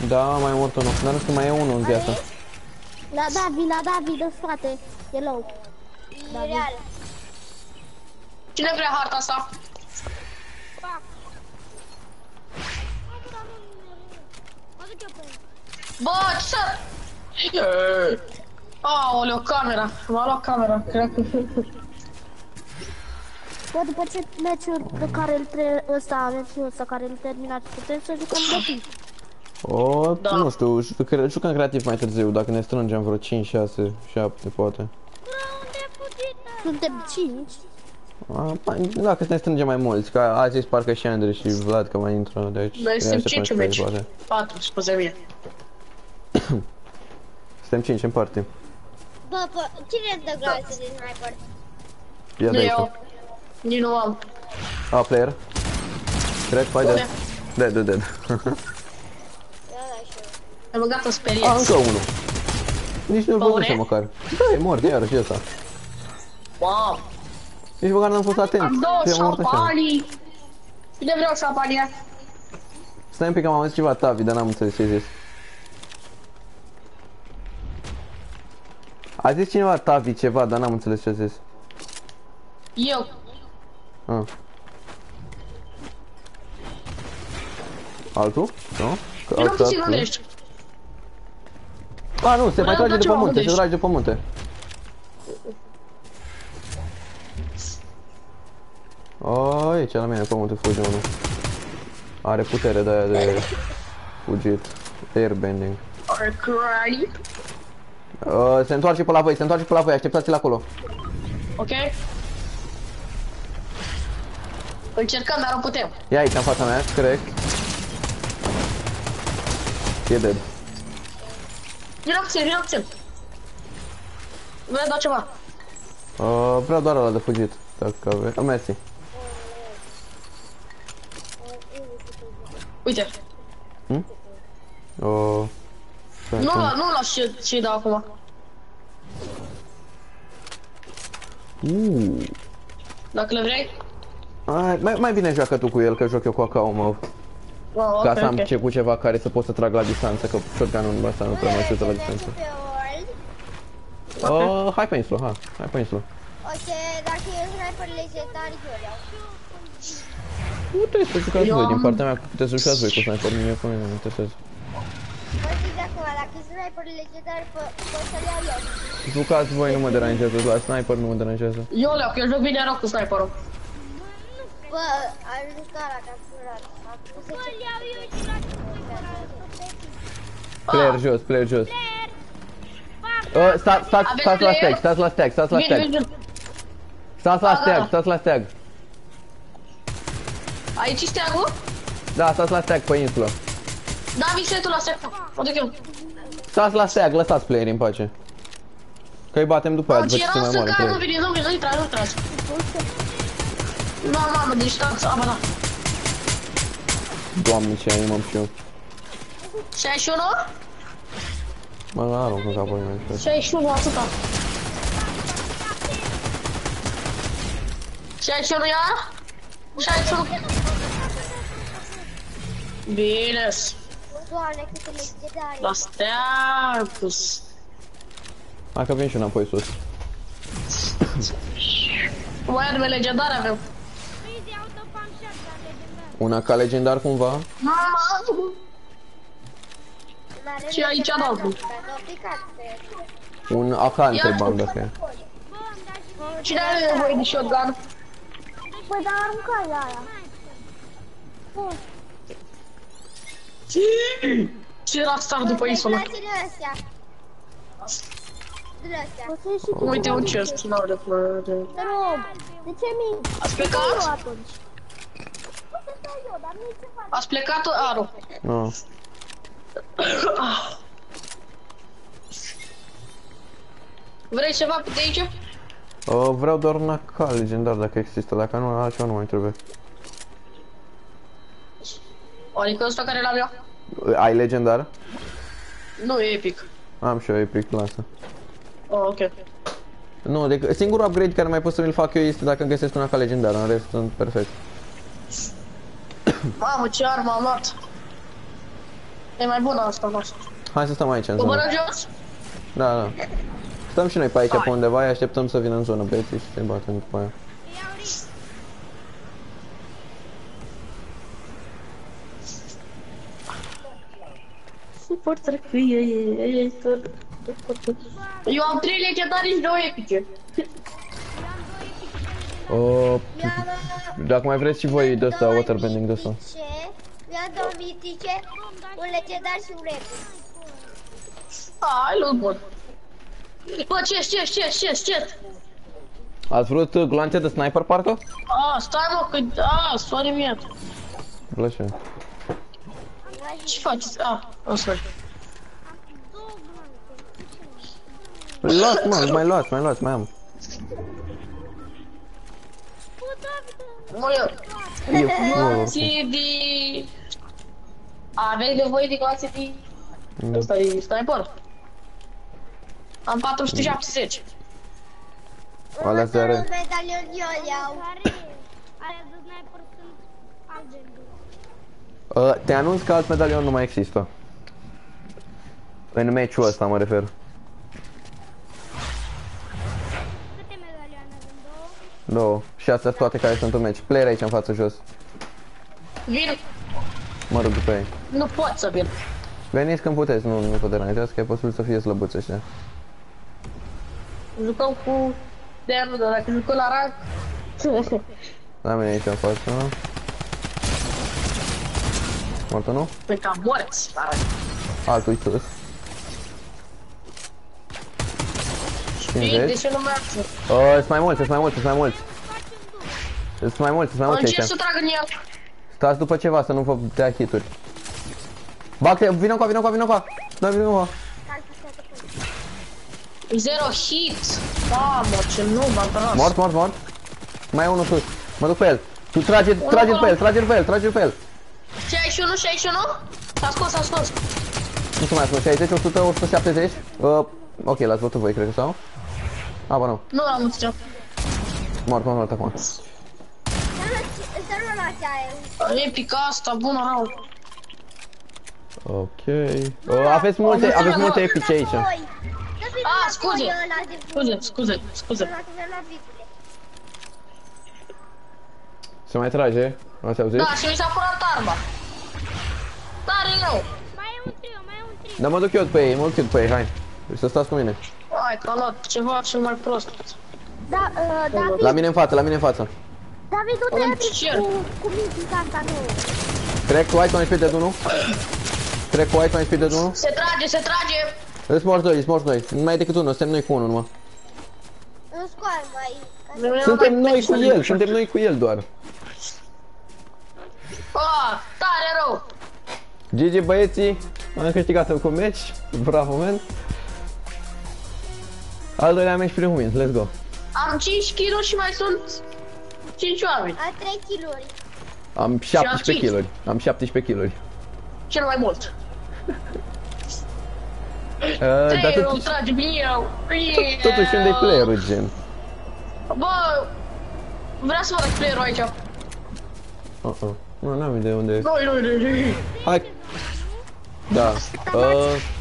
Da, mai e mort unul. Dar nu știu, mai e unul în viață. La David, la David, în spate. E low. E real. Cine vrea harta asta? Mă duc eu pe el. Bă, ce să... Aoleu, camera. M-a luat camera, cred că... Bă, după ce meciul pe care îl tre... ăsta, meciul ăsta care îl terminați, putem să jucăm de timp. O, Da. nu știu, juc- jucăm creativ mai târziu, dacă ne strângem vreo 5, 6, 7, poate. Bă, unde e fugită? Suntem 5. A, mai- Dacă ne strângem mai mulți, că a zis parcă și Andrei și Vlad că mai intră, deci... Noi îi suntem așteptăm 5 și pe ei, meci. poate. 4, scuze mie. Suntem 5 în parte. Bă, bă, cine îți dă glase de sniper? Ia Nu de eu. Aici. Nici nu am. A, player. Cred, hai Bune. dead. Dead, dead, dead. Ia da și eu. Am băgat în A, speriați. încă unul. Nici nu-l Bune. văzusem măcar. Da, e mort iarăși ăsta. Wow. Nici măcar n-am fost atent. Am două Și am mort așa. șampanii. Bine vreau șampania. Stai un pic, am auzit ceva Tavi, dar n-am înțeles ce ai zis. A zis cineva Tavi ceva, dar n-am înțeles ce a zis. Eu. Ah. Altul? Nu? Că Eu n-am altul- puțin unde nu? ești. A, nu, se mai Vreau trage tot după ceva, munte, unde se ești? trage după munte. O, aici la mine pe munte fuge unul. Are putere de aia de fugit. Airbending. Arcrani. Uh, se întoarce pe la voi, se întoarce pe la voi, așteptați-l acolo. Ok. Încercăm, dar nu putem. Ia aici, în fața mea, cred. E dead. Vino puțin, vino puțin. Vreau dau ceva. Uh, vreau doar ăla de fugit. Dacă aveți. Oh, mersi. Uite. Uh, Nu, la- nu las ce, ce dau acum. uh. Dacă le vrei. Ai, mai, mai bine joacă tu cu el, că joc eu cu AK-ul meu. Oh, Ca ok, să am ok. ce cu ceva care să pot să trag la distanță, că shotgun-ul ăsta nu prea mai șută la distanță. Pe World. Uh, hai pe insulă, hai, hai pe insulă. Ok, dacă e sniper legendar, eu iau. Puteți să jucați Eu voi, am- din partea mea puteți să jucați voi cu sniper, mie pe mine nu interesează. Vă zic de acum, dacă e sniper legendar, po- pot să-l iau eu. Jucați voi, nu mă deranjează, la sniper nu mă deranjează. Eu le-au, că eu joc bine rău cu sniperul. Bă, am jucat la capturat. Am pus să Îl iau eu și la Player jos, player jos. Uh, sta, stați, Aveți stați la player? stag, stați la stag, stați la Vin, stag. vin, vin. Stați la Da, da, stag, da. stați la stag. Aici e steagul? Da, stați la stag pe insulă. Da, vin setul la steag. Mă duc eu. Stați la stag, lăsați playerii în pace. Că îi batem după aia, Mă, după ce ce se era mai să moare care nu player. vine, nu vine, nu intra, nu intrați. Nu, mamă, distanță, apa da. Doamne, ce ai, m-am și eu. 61? Mă arunc în capul meu. 61, atâta. 61 ia? 61. Bine, Doamne, câte legendare. la steagul. Hai că vin și înapoi sus. Mai arme legendare avem. Una ca legendar cumva. Mama! N-are Și aici legendar, am altul. dar nu picat pe- Un AK întrebam dacă e. Bă, îmi da și Cine are nevoie de shotgun? Păi dar arunca la aia. Ce era star după insulă? Dați din astea. Din astea. O să ieși tu. Uite un chest, n-au de flori. Te rog. De ce mi? Ați Eu plecat? Atunci. O să stau eu, dar nu ce fac. Ați plecat, Aru? Nu. Vrei ceva de aici? Uh, vreau doar un AK legendar dacă există, dacă nu, altceva nu mai trebuie. Adică ăsta care l-am eu? Uh, Ai legendar? Nu, e epic. Am și eu epic, lasă. Oh, ok. Nu, dec- singurul upgrade care mai pot să mi-l fac eu este dacă îmi găsesc un AK legendar, în rest sunt perfect. Mamă, ce armă am luat. E mai bună asta noastră. Hai să stăm aici în zonă. Coborăm jos? Da, da. Stăm și noi pe aici Hai. pe undeva, îi așteptăm să vină în zonă băieții și se batem după aia. iau ris. Suport creator. Eu am 3 legendare și 2 epice. Uh, Mi-am, uh, dacă mai vreți și voi de ăsta, două waterbending de ăsta. mitice, Mi-am două mitice, un legendar și un epic. Hai, lu bun. Bă, ce, ce, ce, ce, ce? Ați vrut uh, gloanțe de sniper parcă? Ah, stai mă, că... Ah, soare mie. Plăce. Ce faceți? Ah, oh, sorry. Două glonțe. Luați, mă, mai luați, mai luați, mai am. David, Mă, eu... E full. Gloanțe de... Aveți nevoie de gloanțe de... Ăsta e sniper. Am 470. Alea se are. Următorul medalion eu îl iau. care alea de sniper sunt albe. Uh, te anunț că alt medalion nu mai există. În meciul ăsta mă refer. Câte medalioane avem? Două? Două. Și astea sunt toate care sunt în meci. Player aici în față jos. Vin, Mă rog după ei. nu pot să vin. Veniți când puteți, nu, nu vă deranjează, că e posibil să fie slăbuți ăștia. Jucăm cu... De nu, dar dacă jucăm la rank... La mine aici în față. Mortă nu? Pe cam morți la rank. Altul sus. Ei, 50. de ce nu merge? Uh, sunt mai mulți, sunt mai mulți, sunt mai mulți. Sunt mai mulți, sunt mai mulți Încerc aici. să trag în el. Stați după ceva să nu vă dea hituri. Bate, vină cu vină cu vină cu Da, vină cu Zero hit. Mamă, ce nu m-am tras. Mort, mort, mort. Mai e unul sus. Mă duc pe el. Tu trage, trage pe el, trage pe el, trage pe el. 61, 61? S-a scos, s-a scos. Nu se mai spun, 60, 100, 170. Uh, ok, l-ați văzut voi, cred că sau? A, bă, nu. Nu l-am înțeles. Mort, mort, mort acum. Să nu lași aia. Epic asta, bună rău. Ok. Uh, aveți multe, aveți multe epice aici. Ah, scuze. Scuze, scuze, scuze. Se mai trage? Ați auzit? Da, și mi s-a furat arma. Tare rău. Mai e un trio, mai e un trio. Dar mă duc eu pe ei, mă duc eu pe ei, hai. Să stați cu mine. Hai, că a luat ceva cel mai prost. Da, uh, David, La mine în față, la mine în față. David, nu te În atingi cer. cu, cu mitica asta, nu. Trec cu white, mai speed de unul. Trec cu white, mai speed de unul. Se trage, se trage. Îți morți doi, îți morți doi. Nu mai e decât unul, suntem noi cu unul numai. Nu scoar mai. Suntem noi cu el, suntem noi cu el doar. Ah, tare rău. GG băieții, am câștigat cu meci, bravo man. Al doilea meci prin wins, let's go. Am 5 kg și mai sunt 5 oameni. A 3 kilori. Am 17 cinci. kg, am 17 kg. Cel mai mult. Uh, dar 3 îl totuși, trage bine eu. totuși unde-i player-ul, gen? Bă, vreau să vă arăt player-ul aici. Uh-uh. Nu, n-am idee unde e. Nu, nu, nu, nu. Hai! Da. Uh,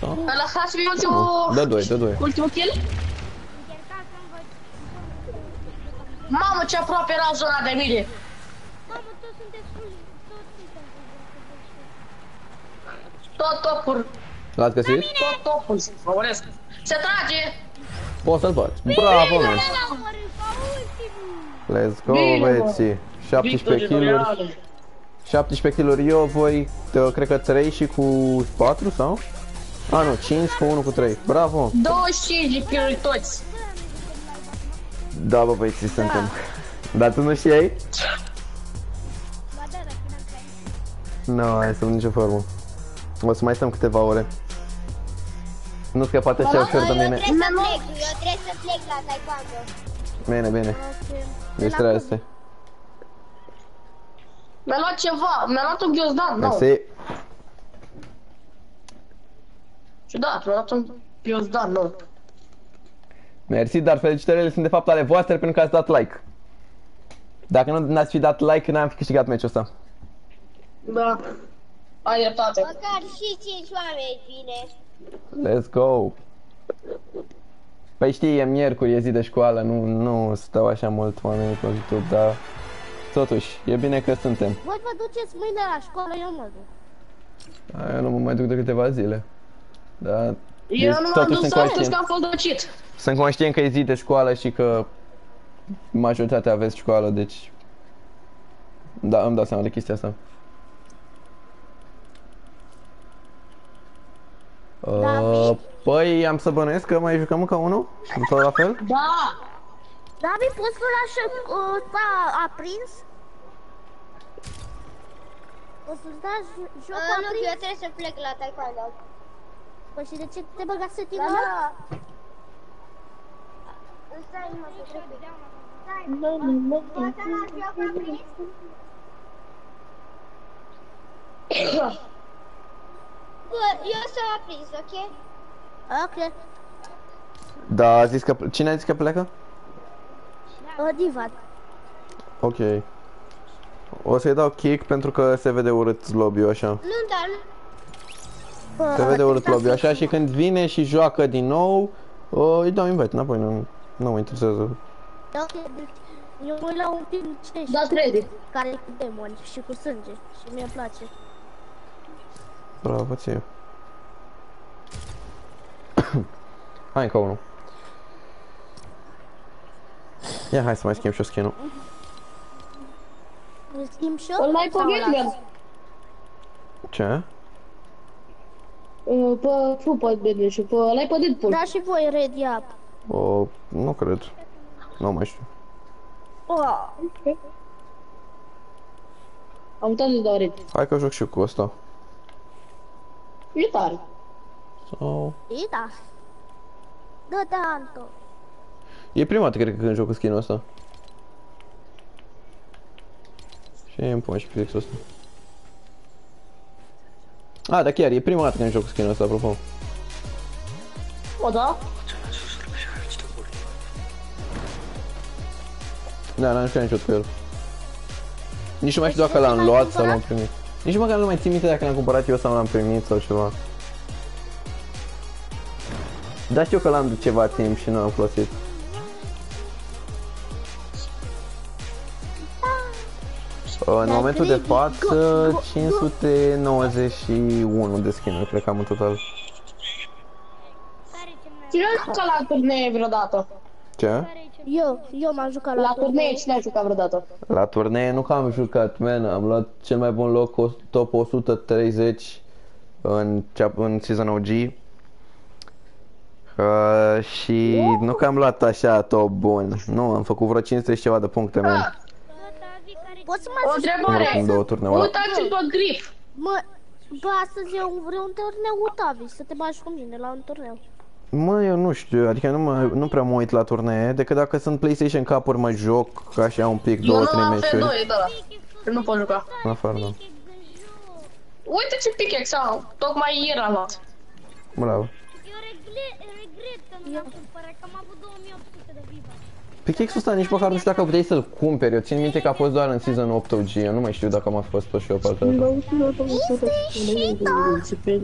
uh, Lăsați-mi ultimul... dă doi, dă doi. Ultimul kill? Încerca să-mi văd. Mamă, ce aproape era zona de mine. Mamă, toți sunteți full, toți suntem full. Tot topul, L-ați găsit? tot topul, românesc. Se trage! Poți să-l bați. Bravo, man. L-am omorât ca ultimul. Let's go, Bine, mă. băieții. 17 kg 17 kg eu, voi, uh, cred că 3 și cu 4 sau? A, nu, 5 cu 1 cu 3. Bravo! 25 de kill toți. Da, bă, băieții, suntem. Dar tu nu știai? Ba da, dar când am trăit. Nu, hai să nicio formă. O să mai stăm câteva ore. Nu scăpate așa ușor de Eu mine. trebuie să plec, eu trebuie să plec la taekwondo. Bine, bine. Ok. Deci trebuie să Mi-a luat ceva, mi-a luat un ghiozdan, nu. Mersi. Ciudat, mi-a luat un ghiozdan, nu. Mersi, dar felicitările sunt de fapt ale voastre pentru că ați dat like. Dacă nu n-ați fi dat like, n-am fi câștigat meciul ăsta. Da. Ai dreptate. Măcar și 5 oameni bine. Let's go! Păi știi, e miercuri, e zi de școală, nu, nu stau așa mult oamenii pe YouTube, dar totuși, e bine că suntem. Voi vă duceți mâine la școală, eu mă duc. Eu nu mă mai duc de câteva zile. Dar Eu Deci, nu m-am totuși dus sunt astăzi conștient. că am fost dăcit. sunt conștient că e zi de școală și că majoritatea aveți școală, deci... Da, îmi dau seama de chestia asta. Uh, David? păi am să bănuiesc că mai jucăm încă unul? Tot la fel? Da. Davi, poți să lași uh, ta aprins? O să-ți dai jo- Uh, jocul nu, aprins? eu trebuie să plec la taekwondo. Păi și de ce te băga să te Da, mă? da. Stai, mă, să trec. Stai, poți să lași jocul aprins? Bă, eu să am aprins, ok? Ok. Da, a zis că... Cine a zis că pleacă? Uh, Divan. Ok. O să-i dau kick pentru că se vede urât lobby așa. Nu, dar nu. Bă, Se vede te urât uitați lobby așa să- și când vine și joacă din nou, o, îi dau invite înapoi, nu, nu mă interesează. Ok, deci eu mă uit la un film ce Da, ready. care e cu demoni și cu sânge și mie îmi place. Bravo ție. hai încă unul. Ia hai să mai schimb și eu skin-ul. Îl schimb și Îl eu? mai sau păghet, las? man. Ce? Uh, Pe football, bine, și pe... L-ai pe Deadpool. Da și voi, Red, ia. O, nu cred. Nu mai știu. Oh, Am uitat să dau red. Hai că joc și eu cu asta. E tare. Sau... e da. Dă-te, Anto. E prima dată, cred că, când joc cu skin-ul ăsta. Și îmi pun și pixul ăsta. A, da chiar, e prima dată când joc cu skin-ul ăsta, apropo. O, da? Da, n-am jucat niciodată cu el. Nici nu mai știu dacă l-am luat sau l-am primit. Nici măcar nu mai țin minte dacă l-am cumpărat eu sau l-am primit sau ceva. Dar știu că l-am de ceva timp și nu am folosit. În Dar momentul de cred- față, go- go- 591 de skin cred că am în total. Care e cel mai Cine a jucat la turnee vreodată? Ce? care e cel Eu, eu m-am jucat la, La turnee cine a jucat vreodată? La turnee nu că am jucat, man, am luat cel mai bun loc, o- top 130 în, cea- în season OG. Uh, și nu că am luat așa top bun, nu, am făcut vreo 500 și ceva de puncte, man. Davi care e Poți să O mă zici, Am întrebare. luat în două turneuri. Uitați-l pe grif. mă, bă, astăzi eu vreau un turneu cu Tavi, să te bagi cu mine la un turneu. Mă, eu nu știu, adică nu, mă, nu prea mă uit la turnee, decât dacă sunt PlayStation Cup-uri mă joc așa un pic, Eu două, nu trei am meciuri. F2 de ăla. Nu pot juca. În afară, da. în joc. Uite ce pickaxe am. Tocmai ieri am luat. Bravo. Eu regret, regret că nu l-am cumpărat, că am avut 2800 de viva. Pickaxe-ul ăsta nici măcar nu știu dacă puteai să-l cumperi, eu țin minte că a fost doar în season 8 OG, eu nu mai știu dacă m-a fost pe și o partea asta.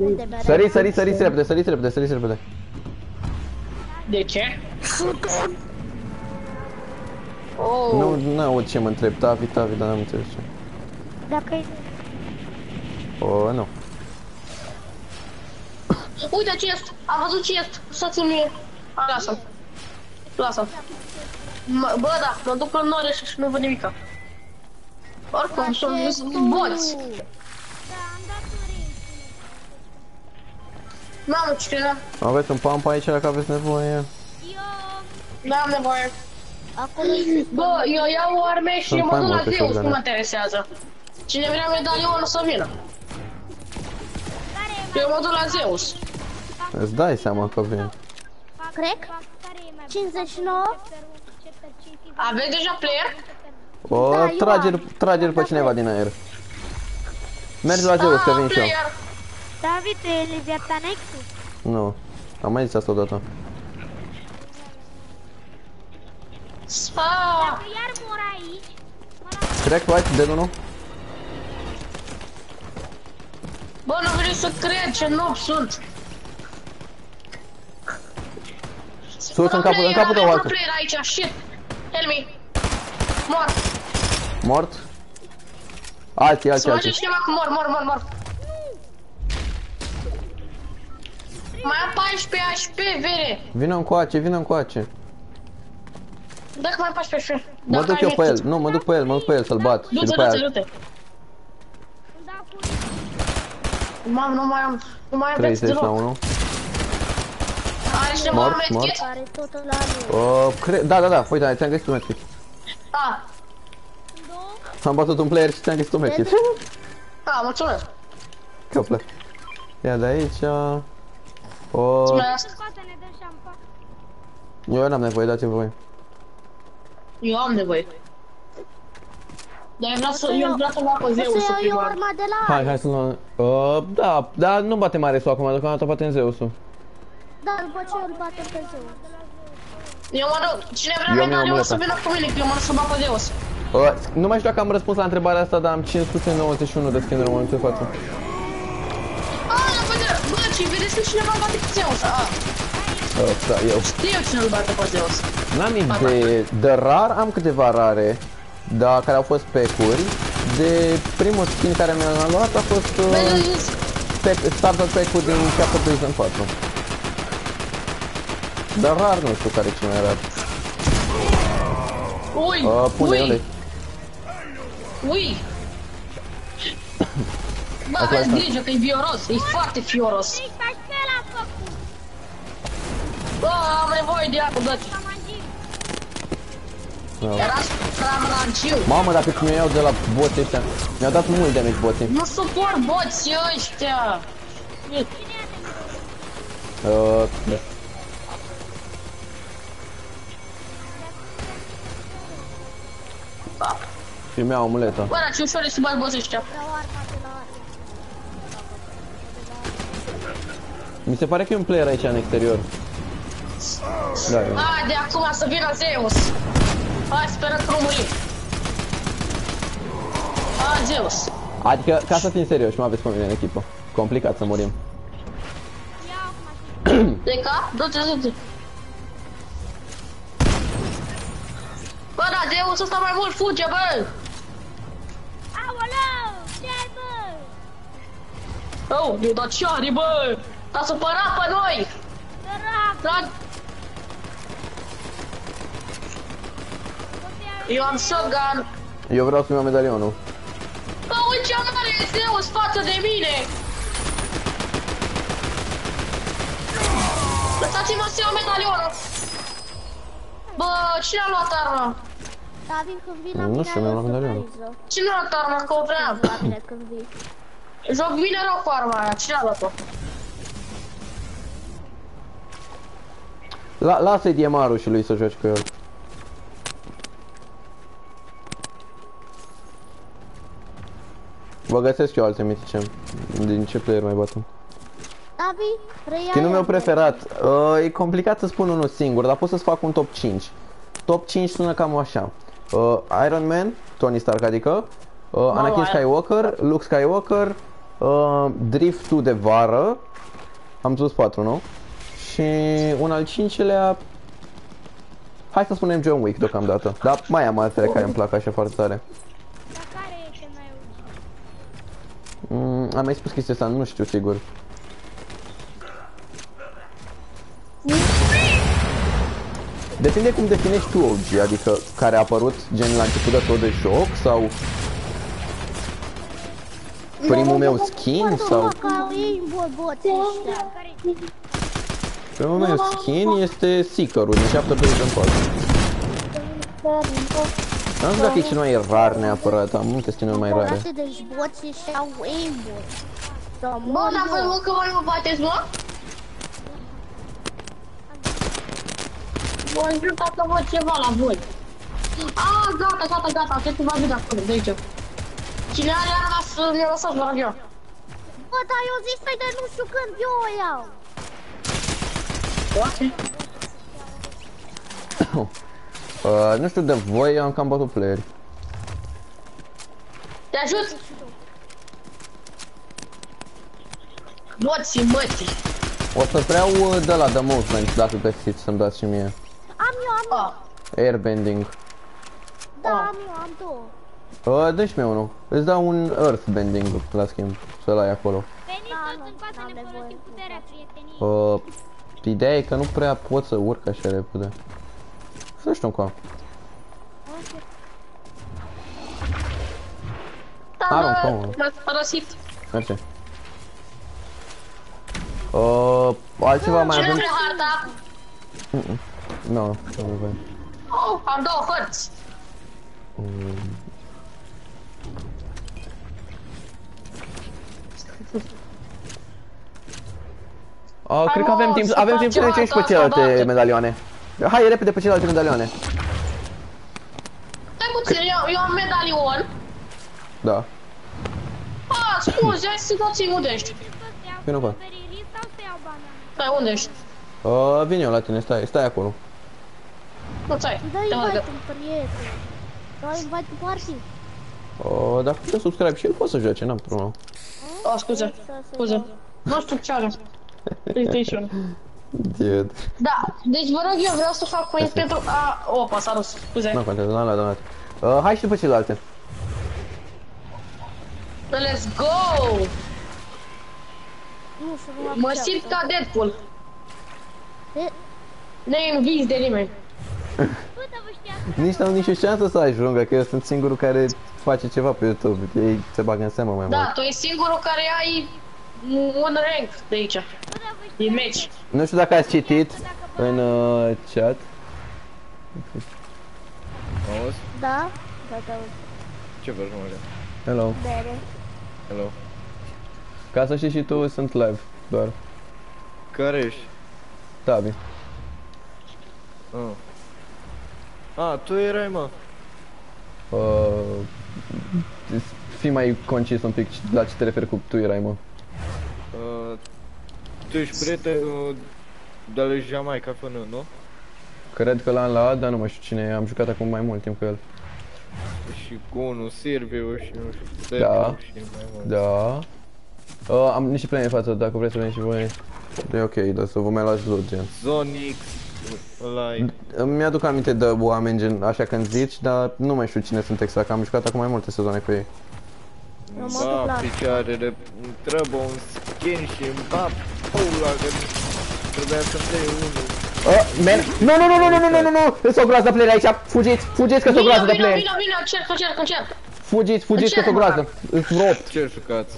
Unde mereu? Săriți, săriți, săriți repede, săriți repede, săriți repede. De ce? Oh, Nu, nu aud ce mă întreb, Tavi, Tavi, dar n-am înțeles ce. Dacă e... O, nu. uite ce este. Am văzut ce este. Să-ți mie. A, lasă. Lasă. Mă, bă, da, mă duc în nore și nu văd nimica. Oricum, sunt boți. Da, am dat un range. N-am ce credea. Aveți un pump aici dacă aveți nevoie? Eu... N-am nevoie. Acolo e Bă, eu iau o arme și Sunt mă mai duc la multe Zeus, shotgun-uri. nu mă interesează. Cine vrea medalion să vină. Care e Eu mă duc la Zeus. Îți dai seama că vin. Cred? Care e mai 59? Chapter 5 Aveți deja player? O, Da, eu trage-l, am. trage-l pe cineva din aer. Mergi la Zeus, că Ah, vin și eu. player. David, tu e Leviathan X-ul? Nu. Am mai zis asta odată. Ah, Dacă iar mor aici, mă las Crack white, dead unul? bă, nu vreau să cred ce noob sunt. Sus, în capul, în capul tău, Avem Walker. player aici, shit. Help me. Mor. Mort? Alții, Să alții, mă alții. cineva cu mor, mor, mor, mor. Mai am 14 HP, vere. Vină încoace, vină încoace. Dacă mai am 14 HP. Mă Dacă duc ai eu pe net. el, nu, mă duc pe el, mă duc pe el să-l bat. Și Du-te, după du-te, aia du-te. îmi dau cu Mam, nu mai am, nu mai am 30 veți la deloc. 1. Are cineva Mort, medkit? mort. Care totul la noi. Uh, cre- da, da, da, uite, ți-am găsit un medkit. Da. Am bătut un player și ți-am găsit un medkit. Da, mulțumesc. Căplă. Ia de aici. O, Mulțumesc. Scoate, ne dă șampan. eu n-am nevoie, dați-mi voi. Eu am nevoie. Dar eu vreau să, eu vreau să fac o O zeu să să iau eu primar. arma de la Hai, hai să luăm... Uh, da, dar nu bate mare sul acum, deocamdată batem Zeusul. Da, după ce îl bate pe zeu. Eu mă duc, cine vrea Eu mi-am medalion să amuleta. vină cu mine, că eu mă duc să bag pe Zeus. Uh, nu mai știu dacă am răspuns la întrebarea asta, dar am 591 de skin în momentul de față. Ah, la vedere, bă, ce vedeți că cineva îl bate pe Zeus, ah. Uh, da, eu. Știu cine îl bate pe Zeus. N-am idee, de rar am câteva rare, dar care au fost pecuri. De primul skin care mi-am luat a fost uh, Vezi, pack, starter pack-ul din Chapter Prison 4. Dar rar nu știu care e cel mai rar. ui, Uh, pune unde ui, ui. Bă, Asta aveți asta. grijă că e fioros, e foarte fioros. Ei, ca și pe ăla am făcut. Bă, am nevoie de apă, dă-ți. Am angit. Era cam ranciu. Mamă, dacă mi iau de la boții ăștia, mi-au dat mult damage boții. Nu suport boții ăștia. Uh, da. Și mi-au amuletă. Bă, dar ce ușor e să bagi boții ăștia. Iau arma de la Mi se pare că e un player aici în exterior. Da, e. Hai, de acum să vină Zeus. Hai, sperăm că nu murim. Hai, Zeus. Adică, ca să fim serioși, mă aveți pe mine în echipă. Complicat să murim. Ia acum De cap? Du-te, du-te. Bă, da, Zeus ăsta mai mult fuge, bă. Aoleu! Ce ai, bă? Oh, e dat ce are, bă. S-a supărat pe noi. Sărac! Drag. Eu am shotgun. Eu vreau să-mi iau medalionul. Bă, uite ce mare e Zeus față de mine. Lăsați-mă să iau medalionul. Bă, cine a luat arma? David când vii la Nu mine știu, mi-am luat ai o medalionul. surpriză. Cine a luat arma? Că o vreau. La mine când vii. Joc bine rău cu arma aia. Cine a luat-o? La, lasă-i DMR-ul și lui să joci cu el. Vă găsesc eu alte mitice. Din ce player mai batem? David, reia Skinul meu ea. preferat. Uh, e complicat să spun unul singur, dar pot să-ți fac un top 5. Top 5 sună cam așa. Uh, Iron Man, Tony Stark adică, uh, Anakin aia- Skywalker, Luke Skywalker, uh, Drift-ul de vară, am spus 4, nu? Și un al cincilea, hai să spunem John Wick deocamdată, dar mai am altele care îmi plac așa foarte tare. Dar care e cel mai OG? Mm, am mai spus chestia asta, nu știu sigur. Depinde cum definești tu OG, adică care a apărut gen la început de tot de joc sau primul meu skin sau Mă, că au ei bă, boții ăștia. Care primul meu skin este Seeker-ul din Chapter 2 în Pass. Nu știu dacă e cel mai rar neapărat, am multe skin-uri mai rare. Frate, deci boții ăștia au aimbot. Da, Bă, mă, dar voi eu. mă că voi mă bateți, mă? Voi ajută că văd ceva la voi. Ah, gata, gata, gata, trebuie ceva bine acolo, de aici. Cine are arma să mi-o lăsați, vă rog eu. Bă, dar eu zic să-i de nu știu când eu o iau. Ok. Uh, nu știu de voi, am cam bătut playeri. Te ajut! Boții, mătii. O să vreau uh, de la The Movement, dacă găsiți să-mi dați și mie. Am eu, am eu. Ah, Airbending. Da, am eu, am două. Uh, dă-și mie unul. Îți dau un Earthbending la schimb, să-l ai acolo. Veniți Da, toți nu, în față, n-am ne nevoie. folosim puterea prieteniei. Uh, ideea e că nu prea pot să urc așa repede. Să știu cum. Arunc, da, omul. m-ați părăsit. Merge. Uh, altceva mai Cine avem? vrea harta? Nu, nu avem. Oh, am două hărți. Oh, cred că Hai, avem mă, timp, să avem timp să facem ne și pe asta, celelalte odată. medalioane. Hai repede pe celelalte medalioane. Stai puțin, eu, eu am medalion. Da. Ah, scuze, hai să dați unde ești? Păi nu văd. Beriri sau să iau banane? Stai, unde ești? Uh, vin eu la tine, stai, stai acolo. Nu, stai, Dai te invite văd. un prieten. Dai invite în party. Uh, dacă te subscribe și el poate să joace, n-am problemă. Oh, scuze, scuze. Nu știu ce are. PlayStation. Dude. Da, deci vă rog eu vreau să fac point pentru a... Opa, s-a dus, scuze. Nu contează, n-am luat, n-am luat. Uh, hai și pe celelalte. Let's go! Nu știu, nu am Mă ceapă. simt ca Deadpool. E, Neînvins de nimeni. Nici n-am nicio șansă să ajungă, că eu sunt singurul care face ceva pe YouTube. Ei se bagă în seamă mai Da, mult. tu e singurul care ai un rank de aici. Bă, dar vă E știați match. Nu știu dacă ați citit în uh, chat. Auzi? Da? Da, da, Ce faci, mă? Hello. bere. Hello. Ca să știi și tu, sunt live, doar. Care ești? Tabi. Ah. Ah, tu erai, mă. Uh, fii mai concis un pic la ce te referi cu tu erai, mă. Uh, tu ești prietenul de la Jamaica până, nu? Cred că l-am luat, dar nu mai știu cine e. Am jucat acum mai mult timp cu el. Și cu unul Sirviu și nu știu, Da. Serbiu și mai mult. Da. Uh, am niște plane în față, dacă vreți să veniți și voi. E ok, dar să vă mai luați loot, gen. Zonix, ăla Îmi Mi-aduc aminte de oameni gen așa când zici, dar nu mai știu cine sunt exact, că am jucat acum mai multe sezoane cu ei. Eu mă duc ba la- picioarele, îmi trebuie un skin și îmi bap pula că trebuia să-mi dai unul. Uh, man, nu, nu, nu, nu, nu, nu, nu, nu, nu, sunt o groază de player aici, fugiți, fugiți că sunt o Vino, groază de vino, player. vino, vino, încerc, încerc, încerc. Fugiți, fugiți că sunt o groază. Îți rop. Ce jucați?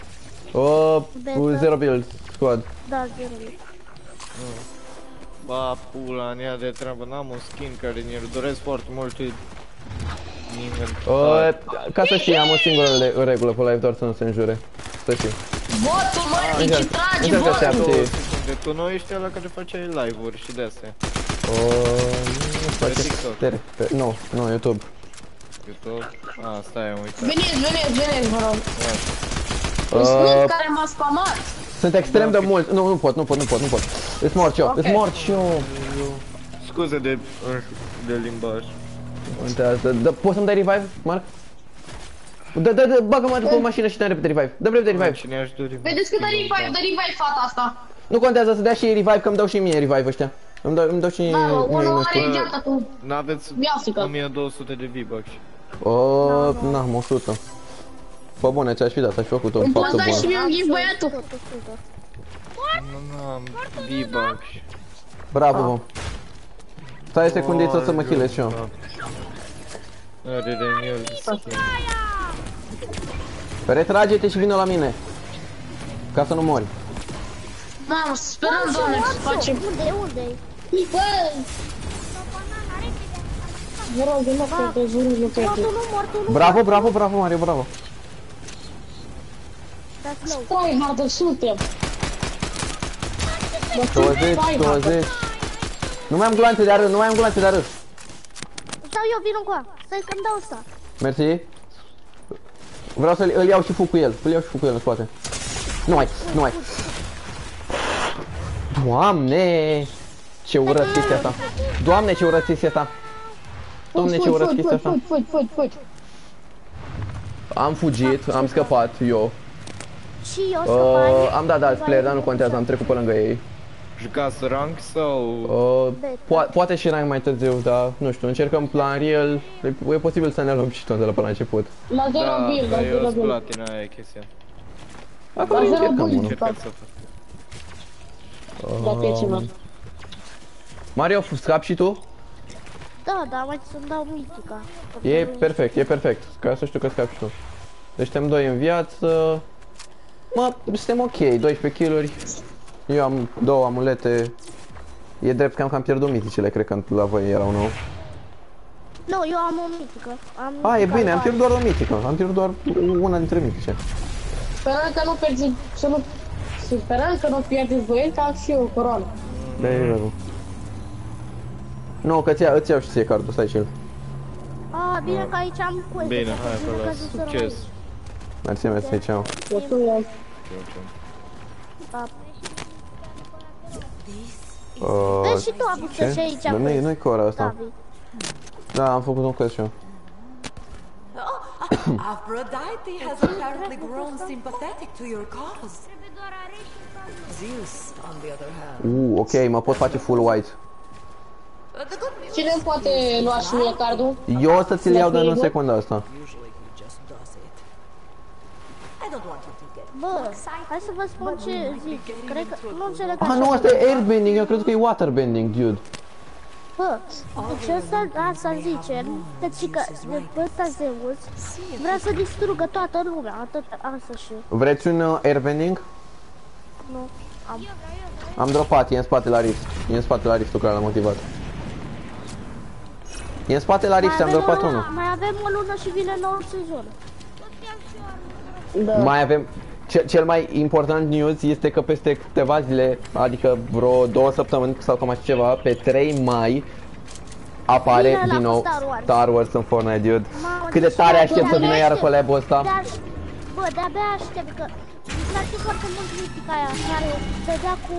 Uh, Beta. zero build squad. Da, zero. Ba pula în ea de treabă, n-am un skin care mi-l doresc foarte mult în Uh, inventar. ca să știi, am o singură le- regulă pe live, doar să nu se înjure. Să știi. Botul, mă, deci Încerc. trage Încerc să botul. știi. Două secunde, tu nu ești ăla care făceai live-uri și de astea. Uh, nu face TikTok. Tere, pe, nu, nu, YouTube. YouTube? Ah, stai, am uitat. Veniți, veniți, veniți, vă rog. Uh, Sunt care m-a spamat. Sunt extrem de mult. Nu, nu pot, nu pot, nu pot, nu pot. Îți mort și eu, Ok. îți mort și eu. Scuze de, de limbaj. Contează. Da, poți să-mi dai revive, Marc? Da, da, da, bagă-mă pe mașină și dai repede revive. Dă-mi repede revive. Cine aș dori? Vedeți cât de revive, de revive fata asta. Nu contează să dea și revive, că îmi dau și mie revive ăștia. Îmi dau, îmi dau și Da, mă, mie, unul nu știu. are geanta cu N-aveți miausică. 1200 de V-Bucks. O, n-am 100. Pe bune, ți-aș fi dat, aș fi făcut o Îmi poți faptă da și bună. mie un giveaway-ul? Tot, tot, tot. Nu am V-Bucks. Bravo, bă. Stai o secundiță să mă healez și eu. Are renewal skin. Retrage-te și vină la mine. Ca să nu mori. Mamă, sperăm, doamne, să facem. Unde, unde? Bă, o banană, repede. vă rog, nu mă pe jurul pe Mortul nu, mortul nu. Bravo, bravo, bravo, Mario, bravo. Da, slow. Stai, hardă, suntem. 20, 20. Nu mai am gloanțe de arât, nu mai am gloanțe de arât. Stau eu, vin încoa. Stai că-mi dau ăsta. Mersi. Vreau să îl iau și fug cu el. Îl iau și fug cu el în spate. Nu mai, nu mai. Doamne! Ce urăt chestia asta. Doamne, ce urăt chestia asta. Doamne, ce urăt chestia asta. Fugi, fugi, fugi, fugi. Am fugit, am scăpat, eu. Și eu să Uh, fac. am dat de alți player, dar nu contează, am trecut pe lângă ei. Jucați rank sau... Uh, po- poate și rank mai târziu, dar nu știu, încercăm plan real. E, e posibil să ne luăm și tot de la până la început. La zero Da, build, la că zero eu sunt build. platina aia e chestia. Acum La zero încercăm build. unul. Încercați să fac. Da, pieții-mă. Mario, scap și tu? Da, da, mai să-mi dau mitica. E perfect, e perfect. Ca să știu că scapi și tu. Deci suntem doi în viață. Mă, suntem ok, 12 kill-uri. Eu am două amulete. E drept că am cam pierdut miticele, cred că la voi erau nou. Nu, eu am o mitică. Am A, e mitica bine, am mare. pierdut doar o mitică. Am pierdut doar una dintre mitice. Sperăm că nu pierzi, să nu... Sperăm că nu pierdeți voi, ca și eu, coroană. Da, e rău. Nu, că ți îți iau și ție cardul, stai și el. A, bine că aici am quest. Bine, Bine hai că acolo, să succes. Mersi, mersi, ceau. Eu tu iau. Da. Uh, Vezi și tu a avut ce? și aici Nu, nu, quest. nu-i cu ora asta. David. Da, am făcut un quest și eu. Aphrodite has apparently grown sympathetic to your cause. Trebuie doar areși și calmă. Zeus, on the other hand. Uh, ok, mă pot face full white. Uh, the good news Cine îmi poate lua și mie cardul? Eu o să ți-l iau, dar nu în secunda asta. Bă, hai să vă spun ce zic. Cred că nu înțeleg Ah, așa nu, că- asta e airbending, eu cred că e waterbending, dude. Bă, deci asta, asta zice, deci că de ăsta Zeus vrea să distrugă toată lumea, atât, asta și Vreți un uh, airbending? nu am. Am dropat, e în spate la rift. E în spate la rift care l-am motivat. E în spate la rift și am avem dropat o, unul. mai avem o lună și vine nou sezon. Da. Mai avem... Ce, cel mai important news este că peste câteva zile, adică vreo două săptămâni sau cam așa ceva, pe 3 mai apare Vine ăla din cu nou Star Wars. Star Wars în Fortnite, dude. Mamă, Cât de deci tare de-abia aștept să vină iară aștept. collab-ul ăsta. De-aș, bă, de-abia aștept că îmi place foarte mult mitica aia care dădea cu...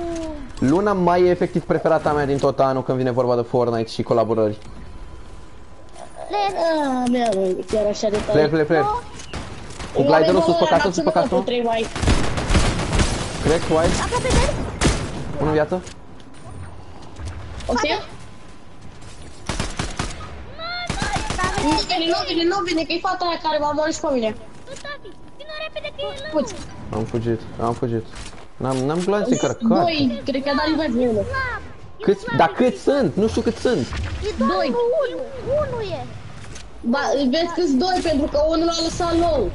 Luna mai e efectiv preferata mea din tot anul când vine vorba de Fortnite și colaborări. Len, Ah, mea, bă, chiar așa de tare. Player, player, player. Cu gliderul sus pe casă, sus pe casă. 3 mai. Crack, white, aproape de unul în viață. O să ia? Nu vine, nu vine, nu vine, că e fata aia care m-a omorât și pe mine. Tu, tati, vină repede că e lângă. Puți. Am fugit, am fugit. N-am, n-am glanțe încărcat. Doi, cred că a dat live unul. Câți, dar câți sunt? Nu știu cât sunt. E doar Doi. unul, unul e. Ba, vezi că-s doi, pentru că unul a lăsat nou.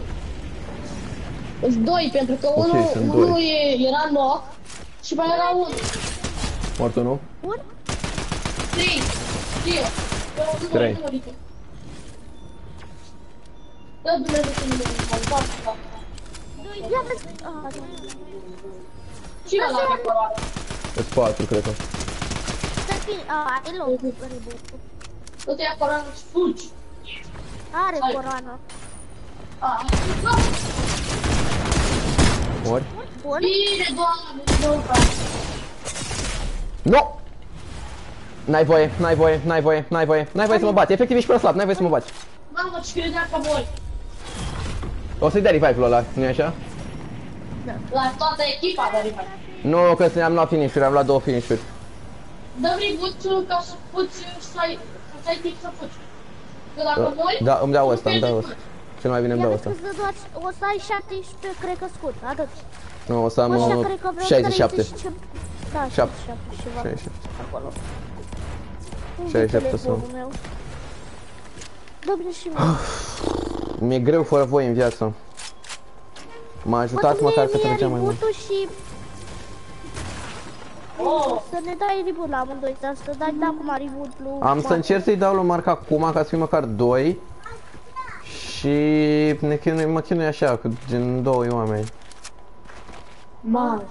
Îs doi, pentru că Ok, unul, sunt unul doi. e, era knock și mai era unul. Mort unul? Bun? Trei. Trei. Trei. Da, Dumnezeu să nu mă Ia vezi. Ah, Cine l-a reparat? Sunt patru, cred că. Stai bine, a, ai loc, reboot. Nu te ia coroană și fugi. Are coroană. Ah, Ori? Bun? Bine, doamne, nu, Nu! N-ai voie, n-ai voie, n-ai voie, n-ai voie, n-ai voie să mă bați. Efectiv ești prea slab, n-ai voie să mă bați. Mamă, ce credea că mori. O să-i dea revive-ul ăla, nu-i așa? La toată echipa de revive. Nu, că am luat finish-uri, am luat două finish-uri. Dă reboot ca să poți să ai, să ai timp să fugi. Că dacă mori... Da, îmi dau ăsta, îmi dau ăsta. Cel mai bine îmi Ia dau vezi ăsta. că îți dă doar, o să ai 17 crescut, atât. Nu, o să am Așa uh, cred că vreo 67. 30 și- Da, Șapte. 67 ceva 67. acolo. 67 Unde e sunt. telefonul meu? Domne și mie. Mi-e greu fără voi în viață. M-a ajutat măcar să trecem mai mult. reboot și Oh, să ne dai reboot la amândoi, dar să dai de acum reboot lui Am să Marco. încerc să-i dau lui Marc acum ca să fie măcar 2 Și ne chinui, mă chinui așa, cu gen doi oameni mamă.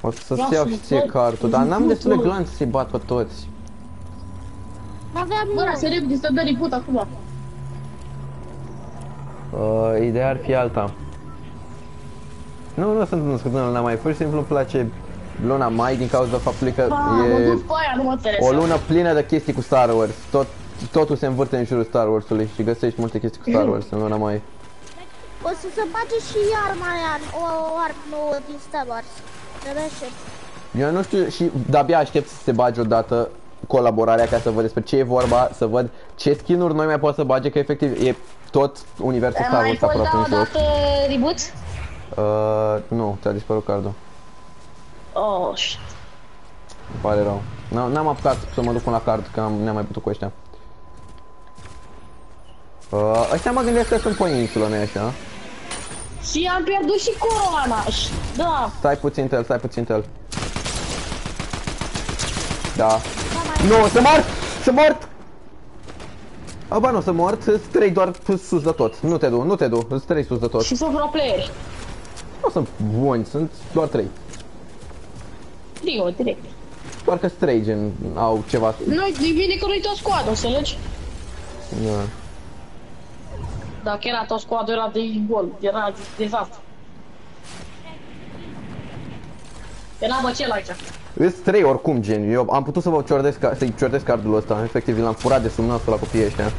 O să-ți Vreau iau să și mă ție văd. cartul, dar n-am destul de Bă. glanțe să-i bat pe toți N-aveam Bă, eu. să repede să dă reboot acum. uh, Ideea ar fi alta Nu, nu sunt născut în luna mai, pur și simplu îmi place luna mai din cauza faptului că Ah, mă e duc pe aia, nu mă o interesează. lună plină de chestii cu Star Wars Tot, Totul se învârte în jurul Star Wars-ului și găsești multe chestii cu Star Wars în luna mai O să se bage și arma aia, o armă nouă din Star Wars. De reșet. Eu nu știu și de-abia aștept să se bage odată colaborarea ca să văd despre ce e vorba, să văd ce skin-uri noi mai pot să bage, că efectiv e tot universul Star Mai Wars poți aproape da în o joc. dată reboot? Uh, nu, ți-a dispărut cardul. Oh, shit. Îmi pare rău. N- N-am apucat să mă duc până la card, că am, ne-am mai putut cu ăștia. Uh, ăștia mă gândesc că sunt pe insulă, nu așa? Și am pierdut și coroana. Și- Da, Stai puțin tel, stai puțin tel. Da. Nu, să mort! Să mort! A, ba nu, să mort, sunt trei doar p- sus de tot. Nu te du, nu te du, sunt trei sus de tot. Și sunt pro playeri. Nu sunt buni, sunt doar trei. Trio, direct. Doar că trei gen au ceva. Noi, e bine că nu-i tot squad, înțelegi? Da. Dacă era tot squad era de gol, era dezastru. Era băcel aici. Îs trei oricum, gen. Eu am putut să vă ciordesc, ca- să-i ciordesc cardul ăsta. Efectiv, l-am furat de sub nasul la copiii ăștia.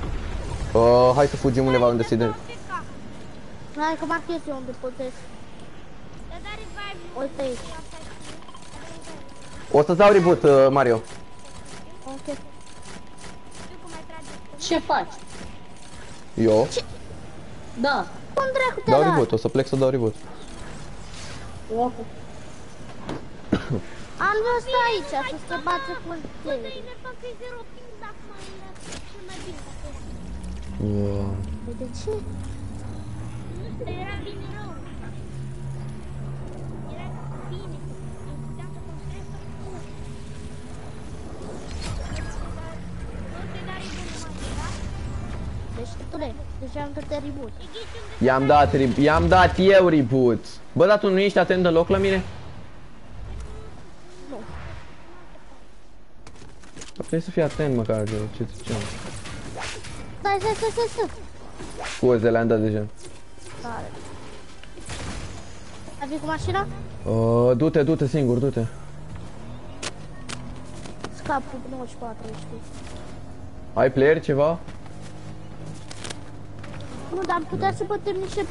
Uh, hai să fugim undeva unde se de... Hai că marchez eu unde puteți. Dar da revive nu. Uite aici. O să-ți dau reboot, uh, Mario. Ok. Știu cum mai trage. Ce faci? Eu? Da. Cum dracu te Dau lași? reboot, o să plec să dau reboot. Am văzut aici, să se bată cu tine. Ne fac că e zero ping dacă mai era cel mai bine. dacă era. Wow. Păi De ce? Nu știu, era bine rău. Era bine. Am putea să construiesc o cu. Nu te dare bună mai era. Deci, tule, deci am dat reboot. E ghici unde I-am dat, re- i-am dat eu reboot. Bă, dar tu nu ești atent deloc la mine? Nu. Trebuie să fii atent măcar, de ce ziceam. Stai, stai, stai, stai, stai. Scuze, le-am dat deja. Tare. Ai venit cu mașina? Uh, du-te, du-te singur, du-te. Scap cu 94, știi. Ai player ceva? Nu, dar am putea să bătem niște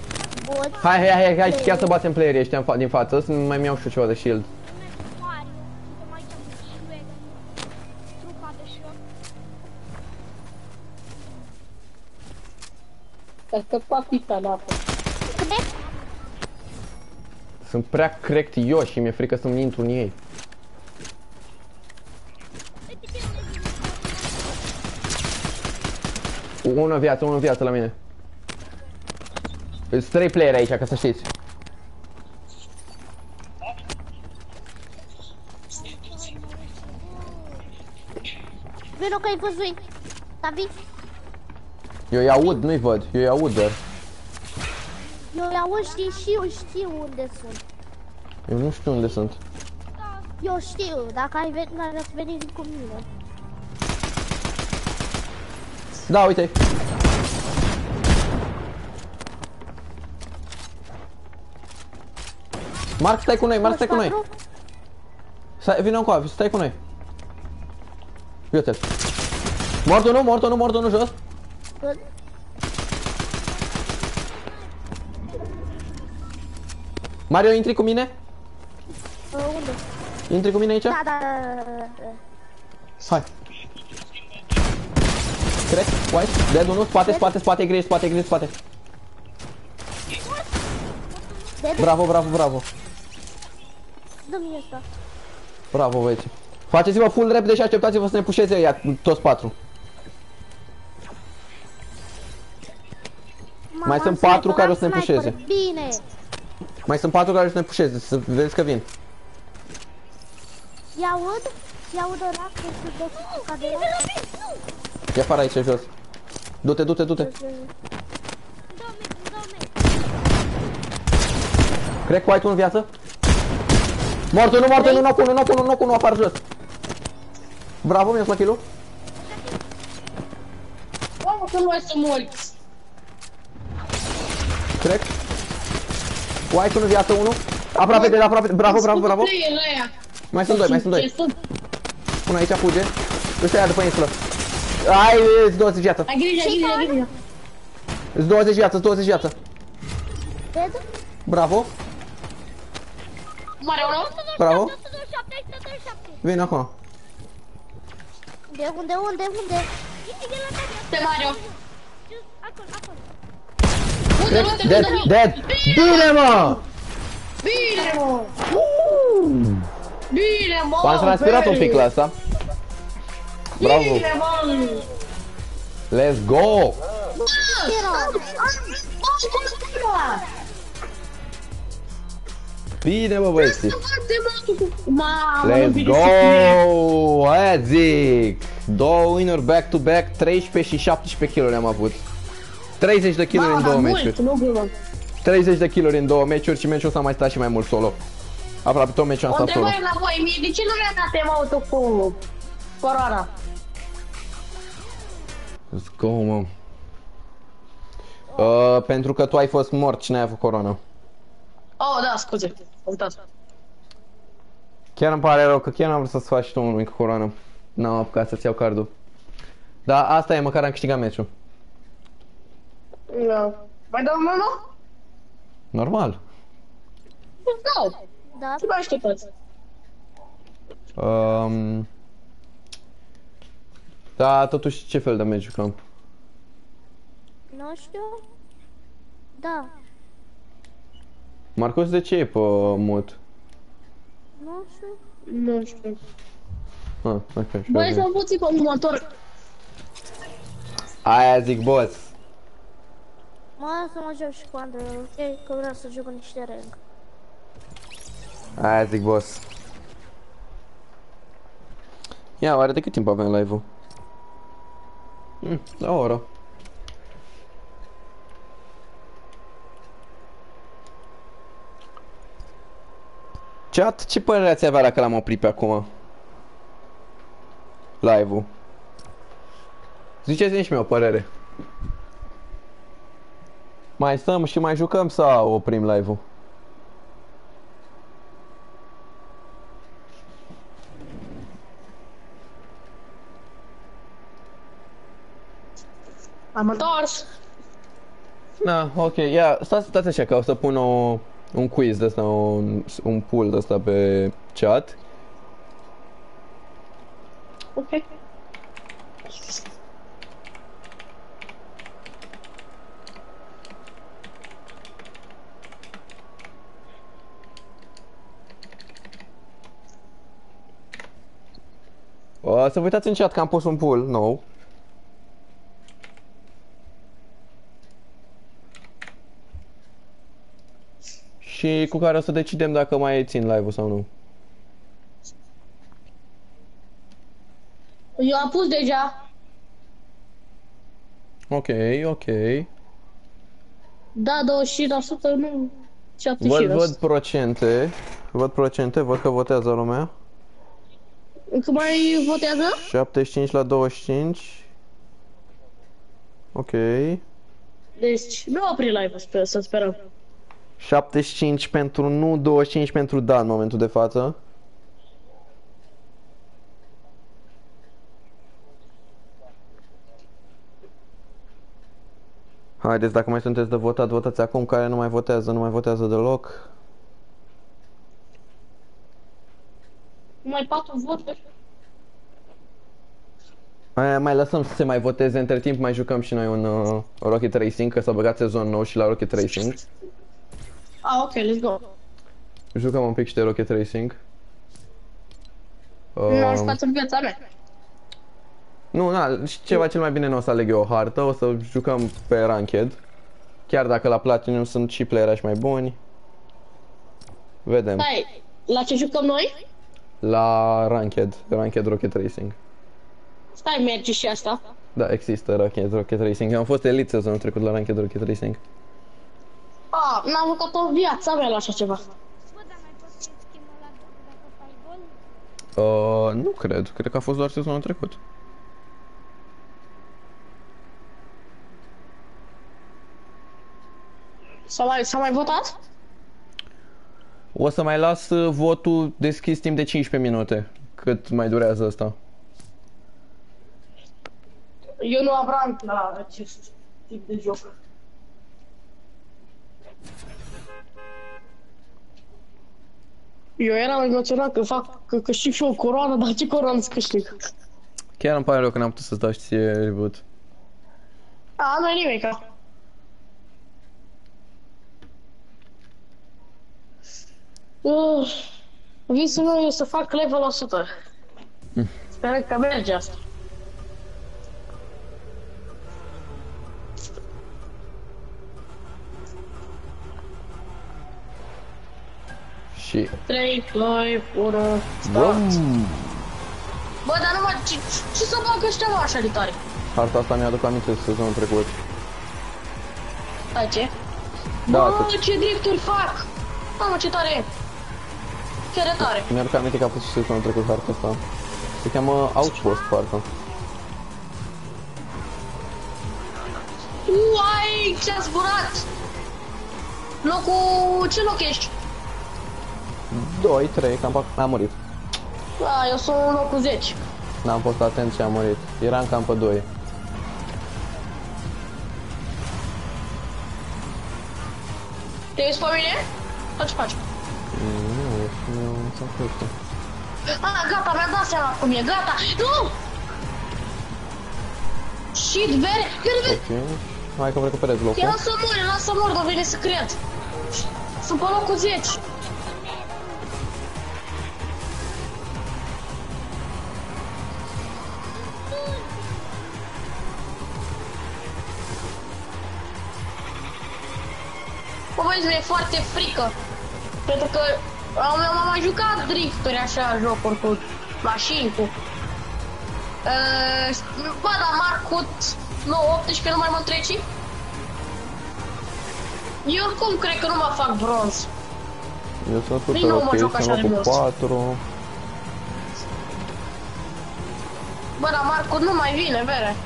boți. Hai, hai, hai, hai, chiar să batem playerii ăștia în fa- din față, să mai mi-au și eu ceva de shield. merg cu Mario. Suntem aici cu Shrek. Trupa de șoc. A scăpat pista în apă. Sunt prea cracked eu și mi-e frică să-mi intru în ei. Uite ce ne zice. Ună viață, ună viață la mine. Sunt trei player aici, ca să știți. Vino că ai văzut. David, Eu îi aud, nu-i văd, eu îi aud doar. eu le aud știi și eu știu unde sunt. Eu nu știu unde sunt. Eu știu, dacă ai venit, ați venit cu mine. Da, uite. Marc, stai cu noi, Marc, stai cu noi. 94? Stai, vină încoa, stai cu noi. Uite-l. Mort unul, mort unul, mort unul jos. Văd. Mario, intri cu mine? Uh, unde? Intri cu mine aici? Da, da, da, da, da. Hai. Cred, white, dead unul, spate, spate, spate, gri, spate, gri, spate. Dead? Bravo, bravo, bravo. Dă-mi ăsta. Bravo, băieți. Faceți-vă full repede și așteptați-vă să ne pușeze ea, toți patru. Mama, Mai sunt am patru sniper, care o am să ne sniper. pușeze. Bine. Mai sunt patru care o să ne pușeze, să vezi că vin. Ia aud? Ia aud ăla că se dă cu cadera. Ia afară aici jos. Du-te, du-te, du-te. În două metri, în două metri. Cred că ai tu în viață? Mort unul, mort unul, knock unul, knock unul, knock unul, apar jos. Bravo, mi-a luat kill-ul. Mamă, că nu ai să mori. Cred. White unul, viață unul. Aproape de, aproape de, bravo, bravo, bravo. Player ăia. Mai sunt doi, mai sunt doi. Ce sunt? Una aici fuge. Ăștia ia după insulă. Ai, îți 20 viață. Ai grijă, ai grijă, ai grijă. Îți 20 viață, îți 20 viață. Dead? Bravo, Mare unul? bravo. 127, 127. Vine acum. Unde, unde, unde, unde? Uite, e la tine. Pe Mario. Just acolo, acolo. Unde, unde, Dead, unde? dead. Bine, mă! Bine, mă! Bine, mă! M-am transpirat un pic la asta. Bravo. Bine, mă! Let's go! Era. Bine, bă, băieți. Să bate motul cu... Mamă, Let's bine go! Aia zic! Două winuri back to back, 13 și 17 kg am avut. 30 de kg Mamă, în două mult, meciuri. nu glumă. 30 de kg în două meciuri și meciul ăsta mai stat și mai mult solo. Aproape tot meciul am O stat solo. întrebare la voi, mie, de ce nu mi-a dat emotul cu corona? Let's go, mă. Uh, pentru că tu ai fost mort și n-ai avut corona. Oh, da, scuze, am uitat. Chiar îmi pare rău că chiar n-am vrut să-ți faci tu unul cu corona. N-am apucat să-ți iau cardul. Dar asta e, măcar am câștigat meciul. Da. Mai dau unul? Normal. Da, Da, ce mai așteptați? Um, da, totuși ce fel de meci jucăm? nu știu. Da, Marcus, de ce e pe mut? nu știu. Nu știu. Ah, ok, și Băi, eu să puțin pe motor. Aia zic, boss. Mă să mă joc și cu Andrei, ok? Că vreau să joc în niște rank. Aia zic, boss. Ia, oare de cât timp avem live-ul? Hmm, la o oră. Chat, ce părere ați avea dacă l-am oprit pe acum? Live-ul. Ziceți-mi și mie o părere. Mai stăm și mai jucăm sau oprim live-ul? Am întors. Da, ok, ia, stați, stați așa că o să pun o, un quiz de ăsta, un, un pool de ăsta pe chat. Ok. O să vă uitați în chat că am pus un pool nou. Și cu care o să decidem dacă mai țin live-ul sau nu. Eu am pus deja. Ok, ok. Da, 25%, nu 70%. Văd, văd procente. Văd procente, văd că votează lumea. Încă mai votează? 75 la 25. Ok. Deci, nu opri live-ul, sper, să sperăm. 75 pentru nu, 25 pentru da în momentul de față. Haideți, dacă mai sunteți de votat, votați acum. Care nu mai votează, nu mai votează deloc. Numai 4 voturi. Mai, mai lăsăm să se mai voteze între timp, mai jucăm și noi un uh, Rocket Racing, că s-a băgat sezon nou și la Rocket Racing. Ah, ok, let's go. Jucăm un pic și de Rocket Racing. Nu am Um, jucat în viața mea. Nu, na, și ceva cel mai bine nu o să aleg eu o hartă, o să jucăm pe Ranked. Chiar dacă la Platinum sunt și playerași mai buni. Vedem. Stai, la ce jucăm noi? La Ranked, Ranked Rocket Racing. Stai, merge și asta. Da, există Ranked Rocket Racing. Eu am fost elit sezonul trecut la Ranked Rocket Racing. Ah, n-am jucat o viața mea la așa ceva. Bă, dar mai poți să schimbă la dacă faci gol? Uh, nu cred, cred că a fost doar sezonul trecut. S-a mai, s-a mai votat? O să mai las uh, votul deschis timp de 15 minute. Cât mai durează asta. Eu nu am rank la acest tip de joc. Eu eram emoționat că fac, că câștig și o coroană, dar ce coroană să câștig? Chiar îmi pare rău că n-am putut să-ți dau și ție reboot. A, nu e nimic. Uh, visul meu e să fac level 100. Sper că merge asta. Și 3, 2, 1, Bum! Bă, dar nu mă, ce, ce să fac ăștia mă așa de tare? Harta asta mi-aduc aminte de sezonul trecut. Hai ce? Da, Bă, că- ce drifturi fac! Mamă, ce tare e! Chiar e tare! Mi-aduc aminte că a fost și sezonul trecut harta asta. Se cheamă Outpost, parcă. Uai, ce-a zburat! Locul... ce loc ești? 2, 3, cam pe... Am murit. Da, eu sunt în locul 10. N-am fost atent și am murit. Eram cam pe 2. Te uiți pe mine? Sau ce faci? Nu, nu, nu sunt fructe. Ah, gata, mi-am dat seama cum e, gata! Nu! Shit, vere, vere, vere! Ok. Hai că recuperez Ia locul. lasă să mor, lasă să mor, nu vine să cred. Sunt pe locul 10. Bă, băieți, mi-e foarte frică. Pentru că am, am mai jucat drifturi așa, jocuri cu mașini, cu... Uh, bă, dar Marcut 9, 18 nu mai mă treci? Eu oricum cred că nu mă fac bronz. Eu sunt Nici super nu mă ok, joc așa sunt de locul mult. 4. Bă, dar Marcut nu mai vine, vere.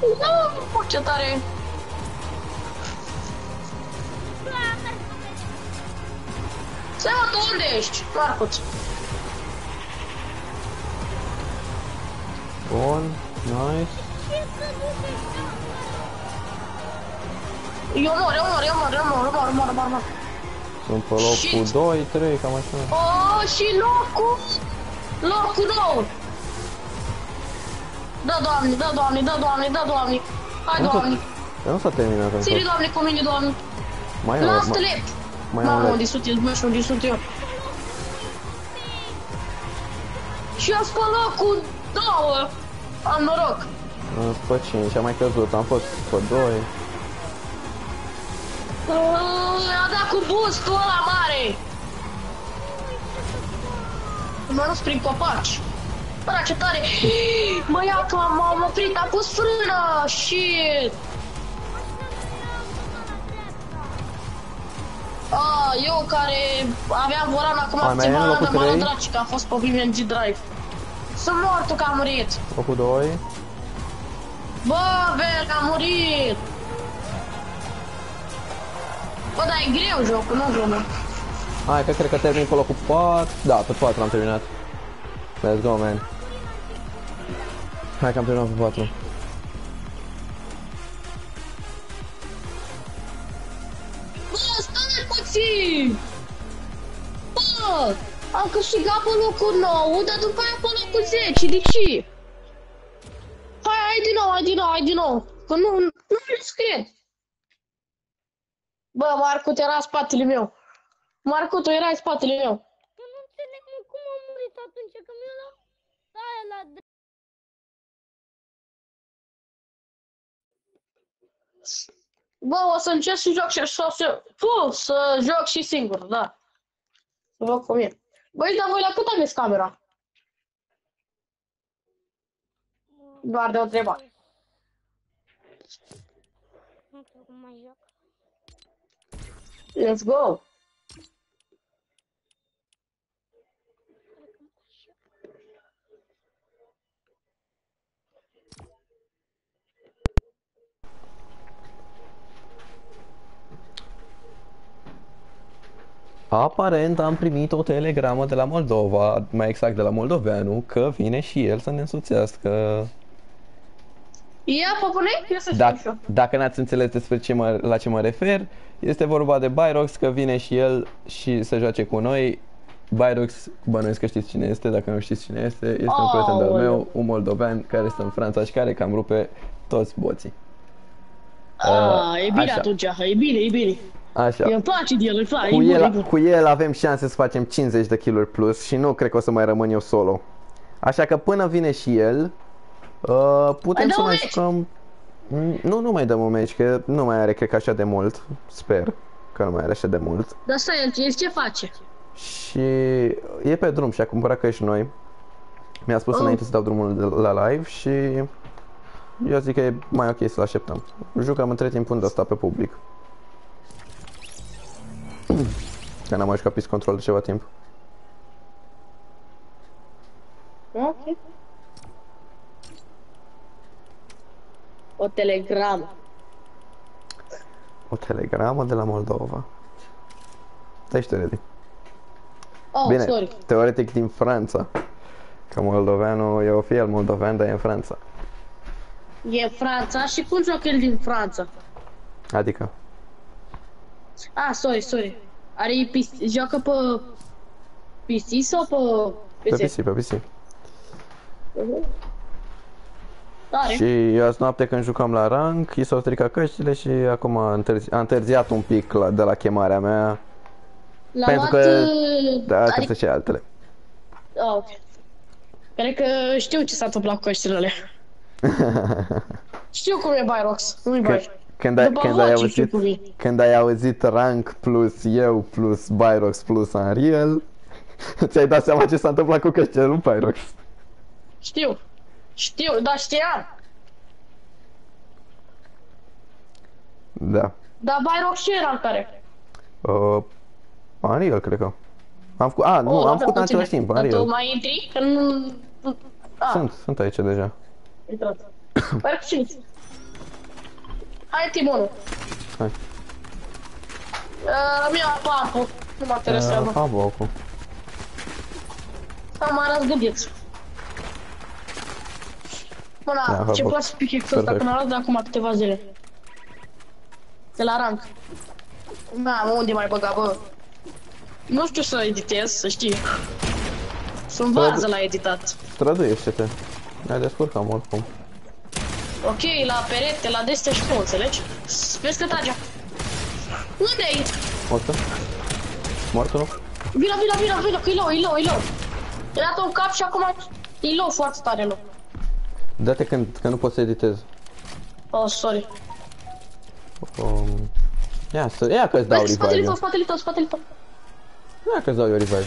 Nu, ce tare. Stai mă, tu unde ești, Marcut? Bun, nice. Eu mor, eu mor, eu mor, eu mor, eu mor, mor, mor, mor. Sunt pe locul Shit. 2, 3, cam așa. Oh, și locul! Locul nou! Da, doamne, da, doamne, da, doamne, da, doamne. Hai, Nu s-a- doamne. Dar nu s-a terminat încă. Ține, doamne, cu mine, doamne. Mai am, Last mai, lap. mai am Mamă, un unde lap. sunt eu, nu știu unde sunt eu. Și eu pe locul două. Am noroc. Sunt pe 5, am mai căzut, am fost pe 2. Uh, A dat cu boostul ăla mare. Mă nu prin copaci. Bă, da, ce tare. Mă ia că m- m-am oprit, am pus frână și... A, eu care aveam volan acum Mai mai e în acțiunea locul mă trei? draci că a fost pe BMG Drive. Sunt mortul că am murit. Locul 2. Bă, Ver, am murit! Bă, dar e greu jocul, nu glumă. Hai că cred că termin pe locul 4. Da, pe 4 am terminat. Let's go, man. Hai că am terminat pe 4. Bă, stai puțin! Bă, am câștigat pe locul 9, dar după aia pe locul 10, de ce? Hai, hai din nou, hai din nou, hai din nou. Că nu, nu vreau să cred. Bă, Marcu, te era în spatele meu. Marcu, tu erai în spatele meu. Eu nu înțeleg mă, cum am murit atunci, că mi-a luat aia la drept. Bă, o să încerc să joc și așa, să, tu, să joc și singur, da. Să văd cum e. Băi, dar voi la cât aveți camera? Doar de o întrebare. Nu știu cum mai joc. Let's go! Aparent am primit o telegramă de la Moldova, mai exact de la moldoveanu, că vine și el să ne însuțească. Ia, popune? Ia să știu și Dacă, eu. dacă n-ați înțeles despre ce mă, la ce mă refer, este vorba de Byrox, că vine și el și să joace cu noi. Byrox, bănuiesc că știți cine este, dacă nu știți cine este, este un prieten de-al Aoleu. meu, un moldovean care este în Franța și care cam rupe toți boții. Ah, e bine așa. atunci, e bine, e bine. Așa. Îmi place de el, îi place, Cu e bun, e el, bun. cu el avem șanse să facem 50 de kill plus și nu cred că o să mai rămân eu solo. Așa că până vine și el, uh, putem Mai să dau mai un jucăm Mm, Nu, nu mai dăm un meci, că nu mai are, cred că așa de mult. Sper că nu mai are așa de mult. Dar stai, el, el ce face? Și e pe drum și a cumpărat căști noi. Mi-a spus Oh. înainte să dau drumul de la live și eu zic că e mai ok să-l așteptăm. Jucăm între timp unde asta pe public. Că n-am mai jucat Peace Control de ceva timp. Ok. O telegramă. O telegramă de la Moldova. Da, ești ready. Oh, Bine, sorry. teoretic din Franța. Că moldoveanul e o fie el moldovean, dar e în Franța. E Franța și cum joacă el din Franța? Adică, Ah, sorry, sorry. Are PC, joacă pe PC sau pe pe PC? PC, pe PC. Are. Și eu azi noapte când jucam la rank, i s-au stricat căștile și acum a, întârzi, a întârziat un pic la, de la chemarea mea. L-a pentru luat... că- uh, Da, adică, adică... și altele. ah, ok. Cred că știu ce s-a întâmplat cu căștile alea. știu cum e Byrox, nu-i Când, bai. Când, ai, După când, ai voce știu auzit, cum e. când ai auzit rank plus eu plus Byrox plus Unreal, ți-ai dat seama ce s-a întâmplat cu căștile lui Byrox. Știu. Știu, dar știam. Da. Dar Byrox ce era în care? Uh, Unreal, cred că. Am făcut, a, nu, Oh, am da, făcut în puțin. același timp, Dar tu Unreal. mai intri? Că nu... Ah, Sunt, sunt aici deja. intrat. Păi cu cine? Hai, Timonul. Hai. Uh, mi-a pampul. Nu mă Uh, interesează. Am acum. Am mai răzgândit. Bă, Da, da, hai, ce bă. place pickaxe ăsta Perfect. când arăt de acum câteva zile. De la rank. Da, mă, unde mai băga, bă? Nu știu să editez, să știi. Sunt Bă, varză la editat. Străduiește-te. Ne descurcăm oricum. Ok, la perete, la destea și nu înțelegi? Vezi că trage. Unde e? Mortă? Mortă, nu? Vino, vino, vino, vino, că e low, e low, e low. I-a dat un cap și acum e low, foarte tare low. Dă-te când, că nu pot să editez. Oh, sorry. Um, ia, să, ia că-ți dau Vezi, spatele revive. tău, eu. spatele tău, spatele tău. Ia că-ți dau eu revive.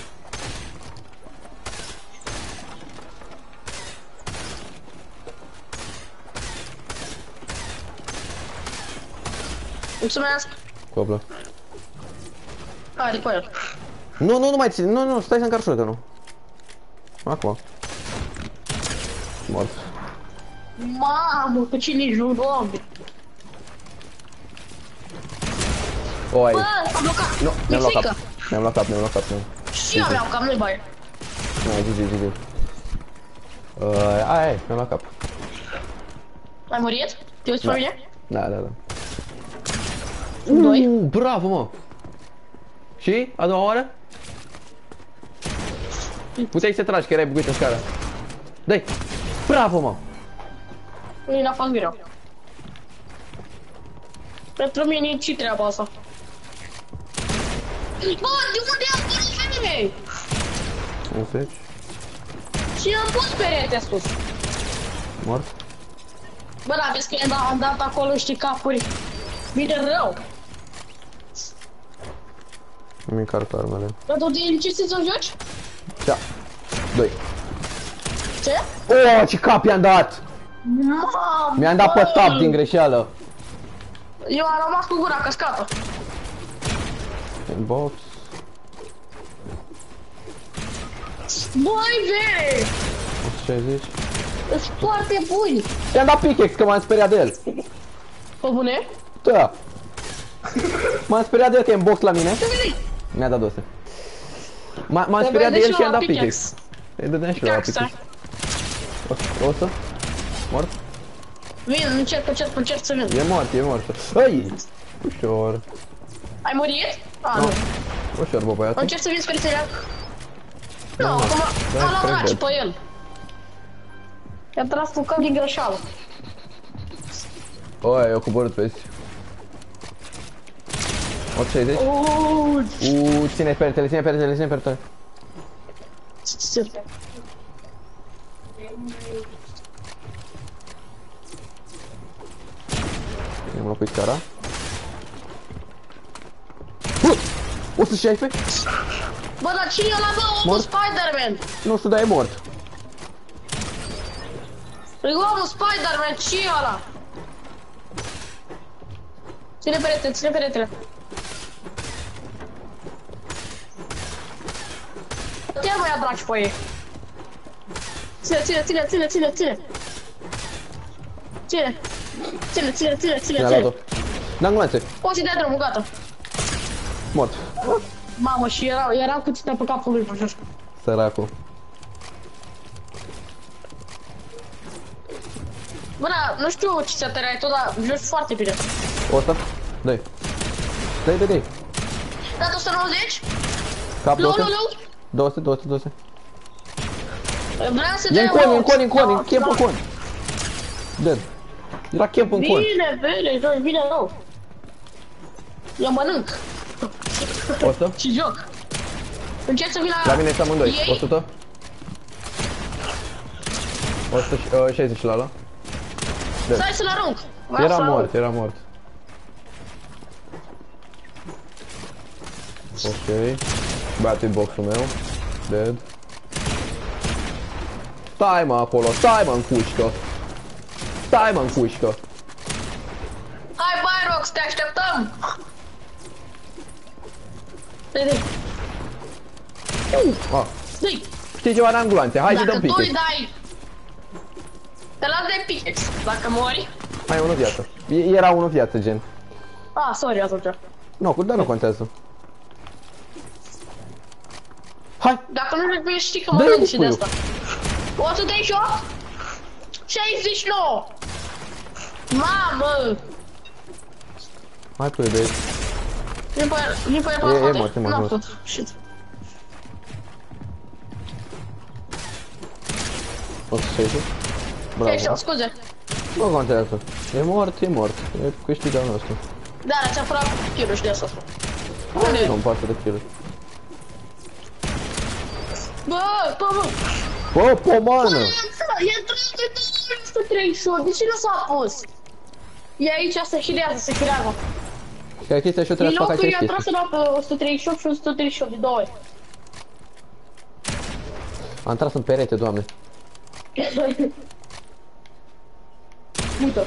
Mulțumesc. Coblă. Hai, după el. Nu, nu, nu mai ține, nu, nu, stai să încarci nu. Acum. Mort. Mamă, pe ce nici nu, doamne. Oi. Bă, am blocat. Nu, mi-am luat cap. frică. Mi-am luat cap, mi-am luat cap. mi-am- Și eu aveam cam, nu-i bai. Nu, GG, GG. Uh, aia, e, mi-am luat cap. Ai murit? Te uiți pe mine? Da, da, da. Doi? Uh, bravo, mă. Și? A doua oară? Puteai să tragi, că erai buguit în scară. Dai! Bravo, mă! Nu n-a fost greu. Pentru mine e ce treaba asta? Bă, de unde am pus perete? Înțelegi? Și am pus perete sus. Mort? Bă, da, vezi că i-am dat, am dat acolo niște capuri. Bine rău. Îmi încarc armele. Dar tu din ce sezon joci? Da. Doi. Ce? Oh, ce cap i-am dat! Mamă! Mi-am dat pe tap din greșeală. Eu am rămas cu gura căscată. Inbox. Băi, vere! 60. Ești foarte buni. I-am dat pickaxe că m-am speriat de el. Pe bune? Da. M-am speriat de el că e în box la mine. Mi-a dat dose. M- M-am speriat de el și i-am dat pickaxe. Îi dădeam și eu la Pickaxe. pickaxe. O, o să? Mort? Vin, încerc, încerc, încerc să vin. E mort, e mort. Ai! Ușor. Ai murit? A, Nu. nu. Ușor, bă, băiatul. Încerc să vin spre tine. Nu, Da, acum da, a luat cred naci că- pe el. I-a tras un cap din greșeală. Oi, eu coborât, vezi. 160. Uuuu, Uuu, ține peretele, ține peretele, ține peretele. ce pui scara. Bă! 116? Bă, dar cine e ăla, bă? Omul Mort. Spider-Man! Nu știu, dar e mort. E omul Spider-Man, ce e ăla? Ține peretele, ține peretele. Te mai ia dragi pe ei. Ține, ține, ține, ține, ține, ține. Ține. Ține, ține, ține, ține, Mi-a ține. luat-o. Da ambulanțe. Poți să dai drumul, gata. Mort. Mamă, și era, era cu ține pe capul lui, pe jos. Săracul. Bă, da, nu știu ce ți-a tăiat tu, dar joci foarte bine. O ăsta? Dă-i. Dă-i, dă-i, dă-i. Dat 190? Cap Nu, 200? nu, nu. 200, 200, 200. Vreau să E dai în con, e în con, e în con, e în Da, camp în da. con. Dead. Era camp în con. Bine, bine, joci bine rău. Eu mănânc 100? și joc. Încerc să vin la... La mine sunt amândoi. Ei? 100? 160 la ăla. Stai să-l arunc. Vreau Era să-l arunc. mort, era mort. Ok. Bate boxul meu. Dead. Stai mă acolo, stai mă în cușcă. Stai mă în cușcă. Hai, Byrox, te așteptăm! Dai, dai, Ah, dai! știi ceva de ambulanțe? Hai să Dacă dăm tu îi pique. dai... Te las de pickaxe. Dacă mori... Mai e unul viață. E- Era unul viață, gen. Ah, sorry, atunci. Nu, cu dar nu contează. Hai! Dacă nu știi bine, știi că Dă-i mănânc și de puiul. asta. 138? 69! Mamă! Hai pui de aici. Vin pe el, vin pe el pe E- e spate. mort, e mort, N-am mort. putut. Shit. 160. Bravo. Bravo. scuze. Nu contează. E mort, e mort. E câștigul nostru. Da, ți-am furat kill și de asta spun. Nu-mi pasă de kill. Bă, bă, bă! Bă, pomană! E 338, de ce nu s-a pus? E aici, se hilează, se hilează. Că chestia și eu trebuie să fac Milocul acest i-a tras chestii. în apă 138 și 138 de două ori. Am tras în perete, doamne. Uite.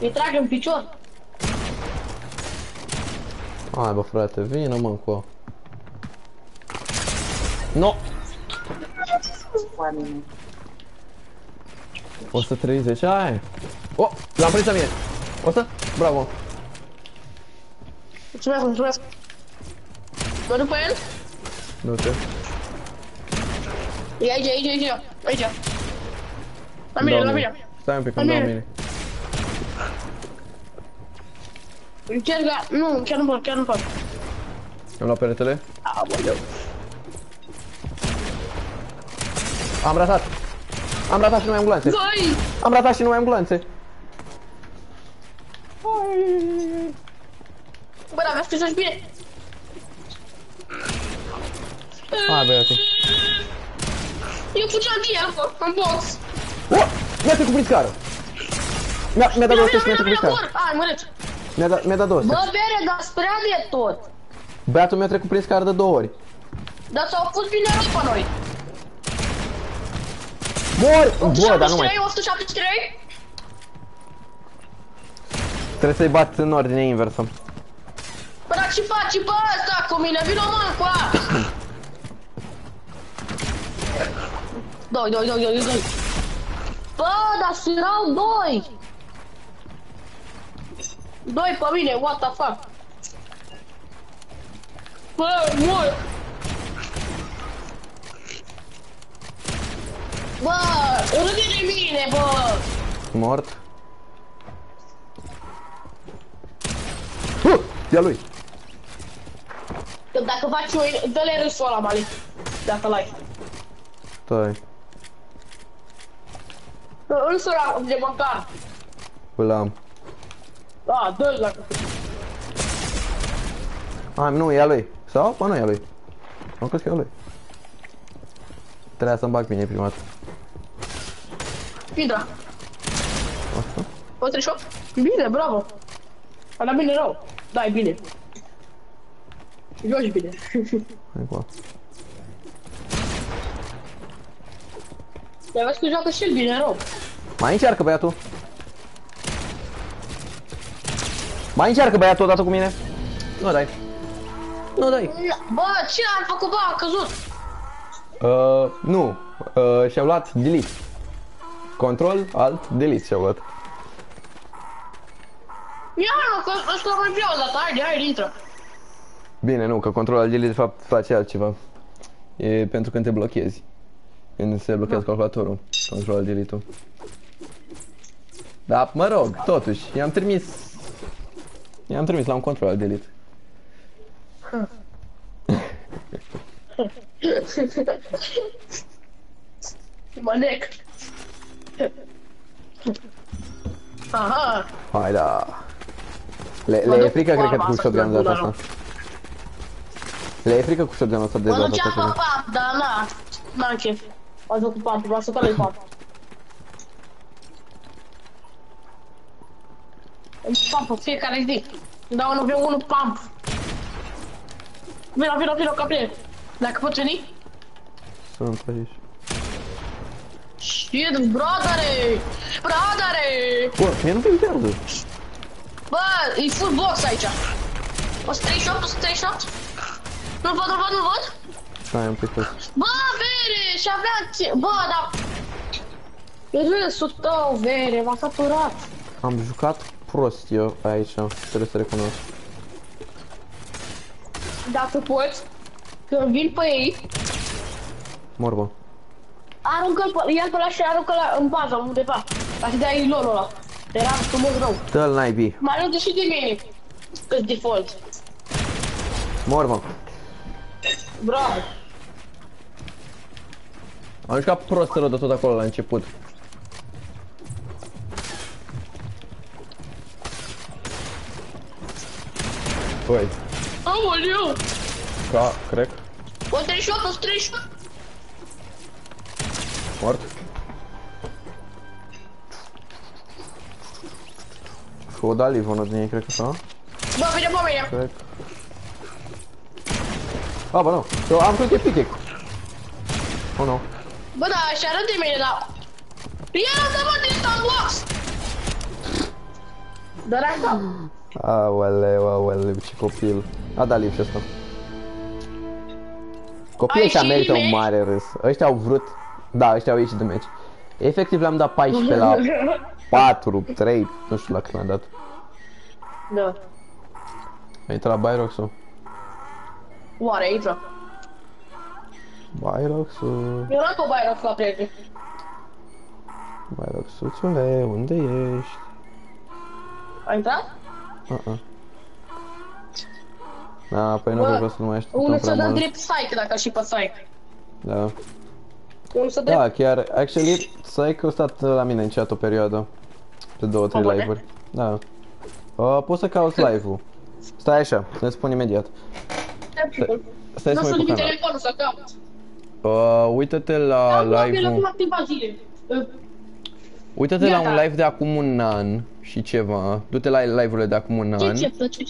Îi trag în picior. Hai bă frate, vină mă cu No! 130, hai! Oh, l-am prins la mine! 100? Bravo! Mulțumesc, mulțumesc. Mă duc pe el? Nu te. E aici, aici, aici, aici. La mine, la mine. Stai un pic, La îmi dau mine. mine. Încerc la... Nu, chiar nu pot, chiar nu pot. Am luat peretele. Aoleu. Am ratat! Am ratat și nu mai am ambulanțe! Băi! Am ratat și nu mai am ambulanțe! Bă, dar mi-a spus bine. Hai băiate! Eu fugeam de el, bă, în box. Oh! Mi-a trecut prin scară! Mi-a mi-a dat 200 și mi-a trecut prin scară! mor. Ai, măreț. Mi-a dat, mi-a dat 200. Bă, bere, dar sprea de tot. Băiatul mi-a trecut prin scară de două ori. Dar s-au pus bine rău pe noi. Mor! Bă, dar nu 173, mai... 173? Trebuie să-i bat în ordine inversă. Bă, dar ce faci bă ăsta cu mine? Vino mă cu a! Doi, doi, doi, doi, doi. Bă, dar erau doi! Doi pe mine, what the fuck? Bă, mor! Bă, râde de mine, bă! Mort. Uh! E a lui. Dacă faci o... Dă-le râsul ăla, Mali. Dacă l-ai. Stai. Râsul ăla de măcar. Îl am. Da, dă-l dacă... Ai, nu, e a lui. Sau? Bă, nu e a lui. Am crezut că e a lui. Trebuia să-mi bag bine prima dată. Hidra. Asta. 38? Bine, bravo. A dat bine rău. Da, e bine. Joci bine. Hai cu Dar vezi că joacă și el bine rău. Mai încearcă băiatul. Mai încearcă băiatul odată cu mine. Nu dai. Nu dai. Bă, ce am făcut, bă, a căzut. Uh, nu. Uh, și-au luat delete. Control, alt, delete și-au luat. Ia, mă, că ăsta mai vreau data, haide, haide, intră. Bine, nu, că control alt delete de fapt face altceva. E pentru când te blochezi. Când se blochează calculatorul. Control alt delete-ul. Da, mă rog, totuși, i-am trimis... I-am trimis la un control alt delete. Mă nec. Aha, Hai da. Le, Mă le e duc frică, cu cred că arma cu asta, shotgun de cu data bună asta. Le e frică cu shotgun ăsta de mă data duceam asta. pe cred. pump, dar na, n-am chef. Mă duc cu pump, mă să care pump. În pump, fiecare zi. Îmi dau 1 v 1 pump. Vino, vino, vino, caprie. Dacă poți veni? Sunt aici. Shit, brodere! Brodere! Bă, mie nu filtrează. Bă, e full box aici. 138, 138. Nu văd, nu văd, nu văd. Stai un pic sus. Bă, vere, și avea ce... Bă, dar... Râsul tău, vere, m-a saturat. Am jucat prost eu aici, trebuie să recunosc. Dacă poți, când vin pe ei, Morbă. Aruncă-l pe, ia-l pe ăla și aruncă la în bază, undeva. Ca să dai lolul ăla. Era frumos rău. Dă-l naibii. Mai rău și de mine. Că default. Morbă. Bravo. Am jucat prost rău de tot acolo la început. Băi, Aoleu! ca, cred, 138, 138. mort. Și o da livonul din ei, cred că sau? Bă, vine pe mine. Cred. A, bă, nu. Eu am crezut că e pitic. Oh, nu. Bă, da, și arăt de mine, da. Ia să mă din Star Wars! Dar asta. Aoleu, aoleu, ce copil. A dat liv și ăsta. Copiii Ai ăștia și merită un meci? mare râs. Ăștia au vrut... Da, ăștia au ieșit de meci. Efectiv le-am dat 14 la 4, 3, nu știu la cât l-am dat. Da. A intrat Byrox-ul. Oare, intră. Byrox-ul, Eu n-am cu Byron la prieten. Byrox-uțule, unde ești? A intrat? Uh-uh. Da, păi nu Bă, vreau să nu mai așteptăm Unul să prea dă mult. drept psych dacă și pe psych. Da. Unul să dă Da, chiar, actually, să că a stat la mine în chat o perioadă. De două, trei O, bune? live-uri. Da. Uh, poți să cauți live-ul. Stai așa, să spun imediat. Stai Nu să o să mă uit pe limit canal. telefonul să caut. Uh, uită-te la Am luat el live-ul. acum câteva zile. Uh, Uită-te la Gata. un live de acum un an și ceva. Du-te la live-urile de acum un Ce an. chapter, ce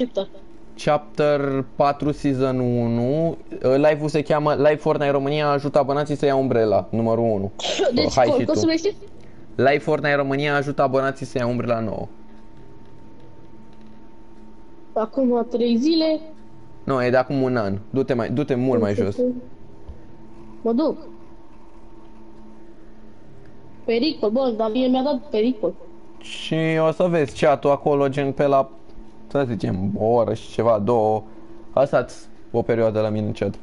chapter? Chapter 4 Season 1. Uh, Live-ul se cheamă Live Fortnite România ajută abonații să ia Umbrella, numărul 1. Deci, hai cum și cum tu. se numește? Live Fortnite România ajută abonații să ia Umbrella nouă. Acum trei zile. Nu, e de acum un an. Du-te mai, du-te mult mai jos. Mă duc. Pericol, bă, dar mie mi-a dat pericol. Și o să vezi chat-ul acolo gen pe la, să zicem, o oră și ceva, două. asta o perioadă la mine în chat.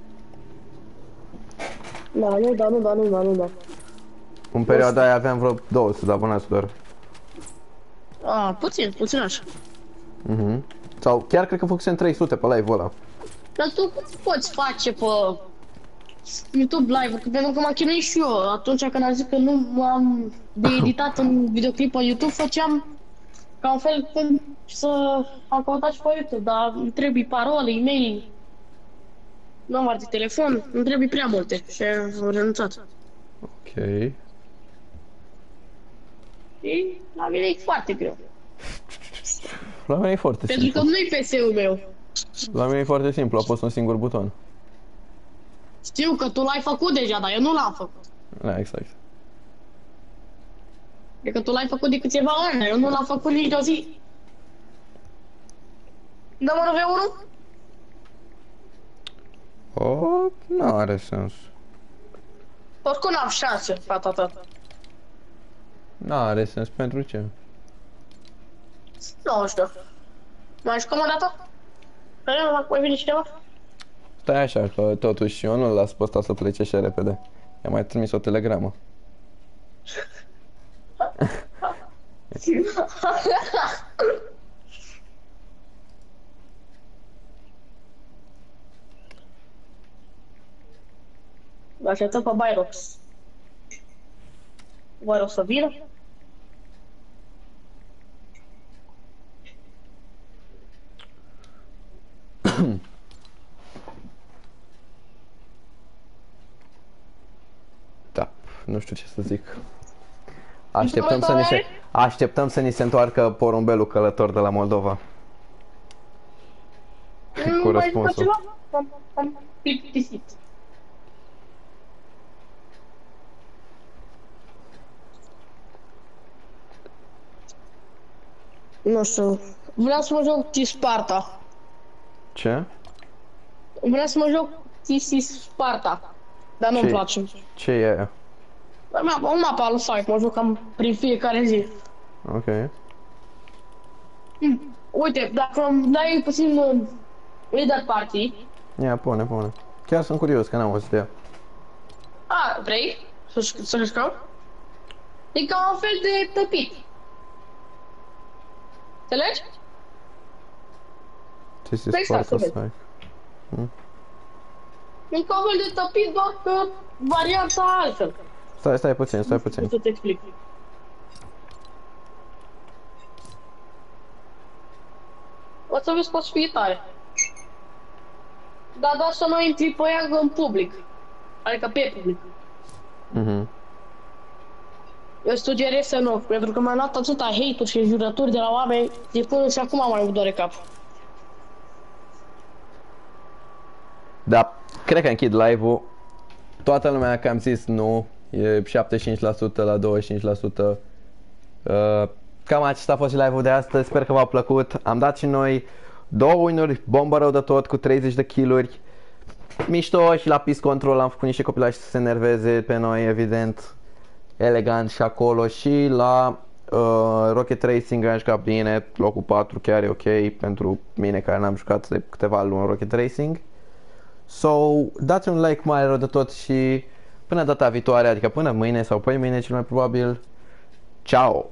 Da, nu, da, nu, da, nu, da, nu, da. În perioada aia aveam vreo 200 de abonați doar. A, puțin, puțin așa. Mhm. Sau chiar cred că făcusem 300 pe live-ul ăla. Dar tu cum poți face pe YouTube live Că pentru că m-am chinuit și eu atunci când am zis că nu am de editat un videoclip pe YouTube, făceam ca un fel cum să am căutat și pe YouTube, dar îmi trebuie parole, e-mail, număr de telefon, îmi trebuie prea multe și am renunțat. Ok. Și la mine e foarte greu. La mine e foarte Pentru că simplu. nu-i PC-ul meu. La mine e foarte simplu, a pus un singur buton. Știu că tu l-ai făcut deja, dar eu nu l-am făcut. Da, exact. Adică tu l-ai făcut de câteva ani, dar eu nu l-am făcut nici de o zi. Dă-mă V1? O, nu are sens. Oricum n-am șanse, fata ta. Nu are sens pentru ce? Nu știu. Mai jucăm o dată? Păi nu, mai vine cineva? Stai așa, că totuși eu nu-l las pe ăsta să plece așa repede. I-am mai trimis o telegramă. Vă așteptăm pe Byrox. Oare o să vină? Da, nu știu ce să zic. Așteptăm să ni se, așteptăm să ni se întoarcă porumbelul călător de la Moldova. Nu Cu mai răspunsul. jucat ceva? Am, am plictisit. Nu știu. Vreau să mă joc TC Sparta. Ce? Vreau să mă joc TC Sparta. Dar nu-mi Ce? place. Ce e aia? Un lui Site, mă jucam prin fiecare zi. Ok. Uite, dacă dai puțin uh, leader party, Ia, pune, pune. Chiar sunt curios, că n-am de ea. a, vrei să, să jucăm? E ca un fel de tăpit. Înțelegi? Ce se spartă să să ai? E ca un fel de tăpit, doar că varianta altfel. Stai, stai puțin, stai Nu puțin. să-ți explic. O să vezi că o să fie tare. Dar doar să nu intri pe ea în public. Adică pe public. Mhm. Eu sugerez să nu, pentru că mi-am luat atâta hate-uri și jurături de la oameni, de până și acum am mai doare cap. Da, cred că închid live-ul. Toată lumea că am zis nu, e 75% la 25%. Uh, cam acesta a fost și live-ul de astăzi, sper că v-a plăcut. Am dat și noi două win-uri, bombă rău de tot cu 30 de kill-uri. Mișto și la Peace Control am făcut niște copilași să se enerveze pe noi, evident. Elegant și acolo și la uh, Rocket Racing am jucat bine, locul 4 chiar e ok pentru mine care n-am jucat de câteva luni Rocket Racing. So, dați un like mai rău de tot și până data viitoare, adică până mâine sau poi mâine cel mai probabil. Ciao!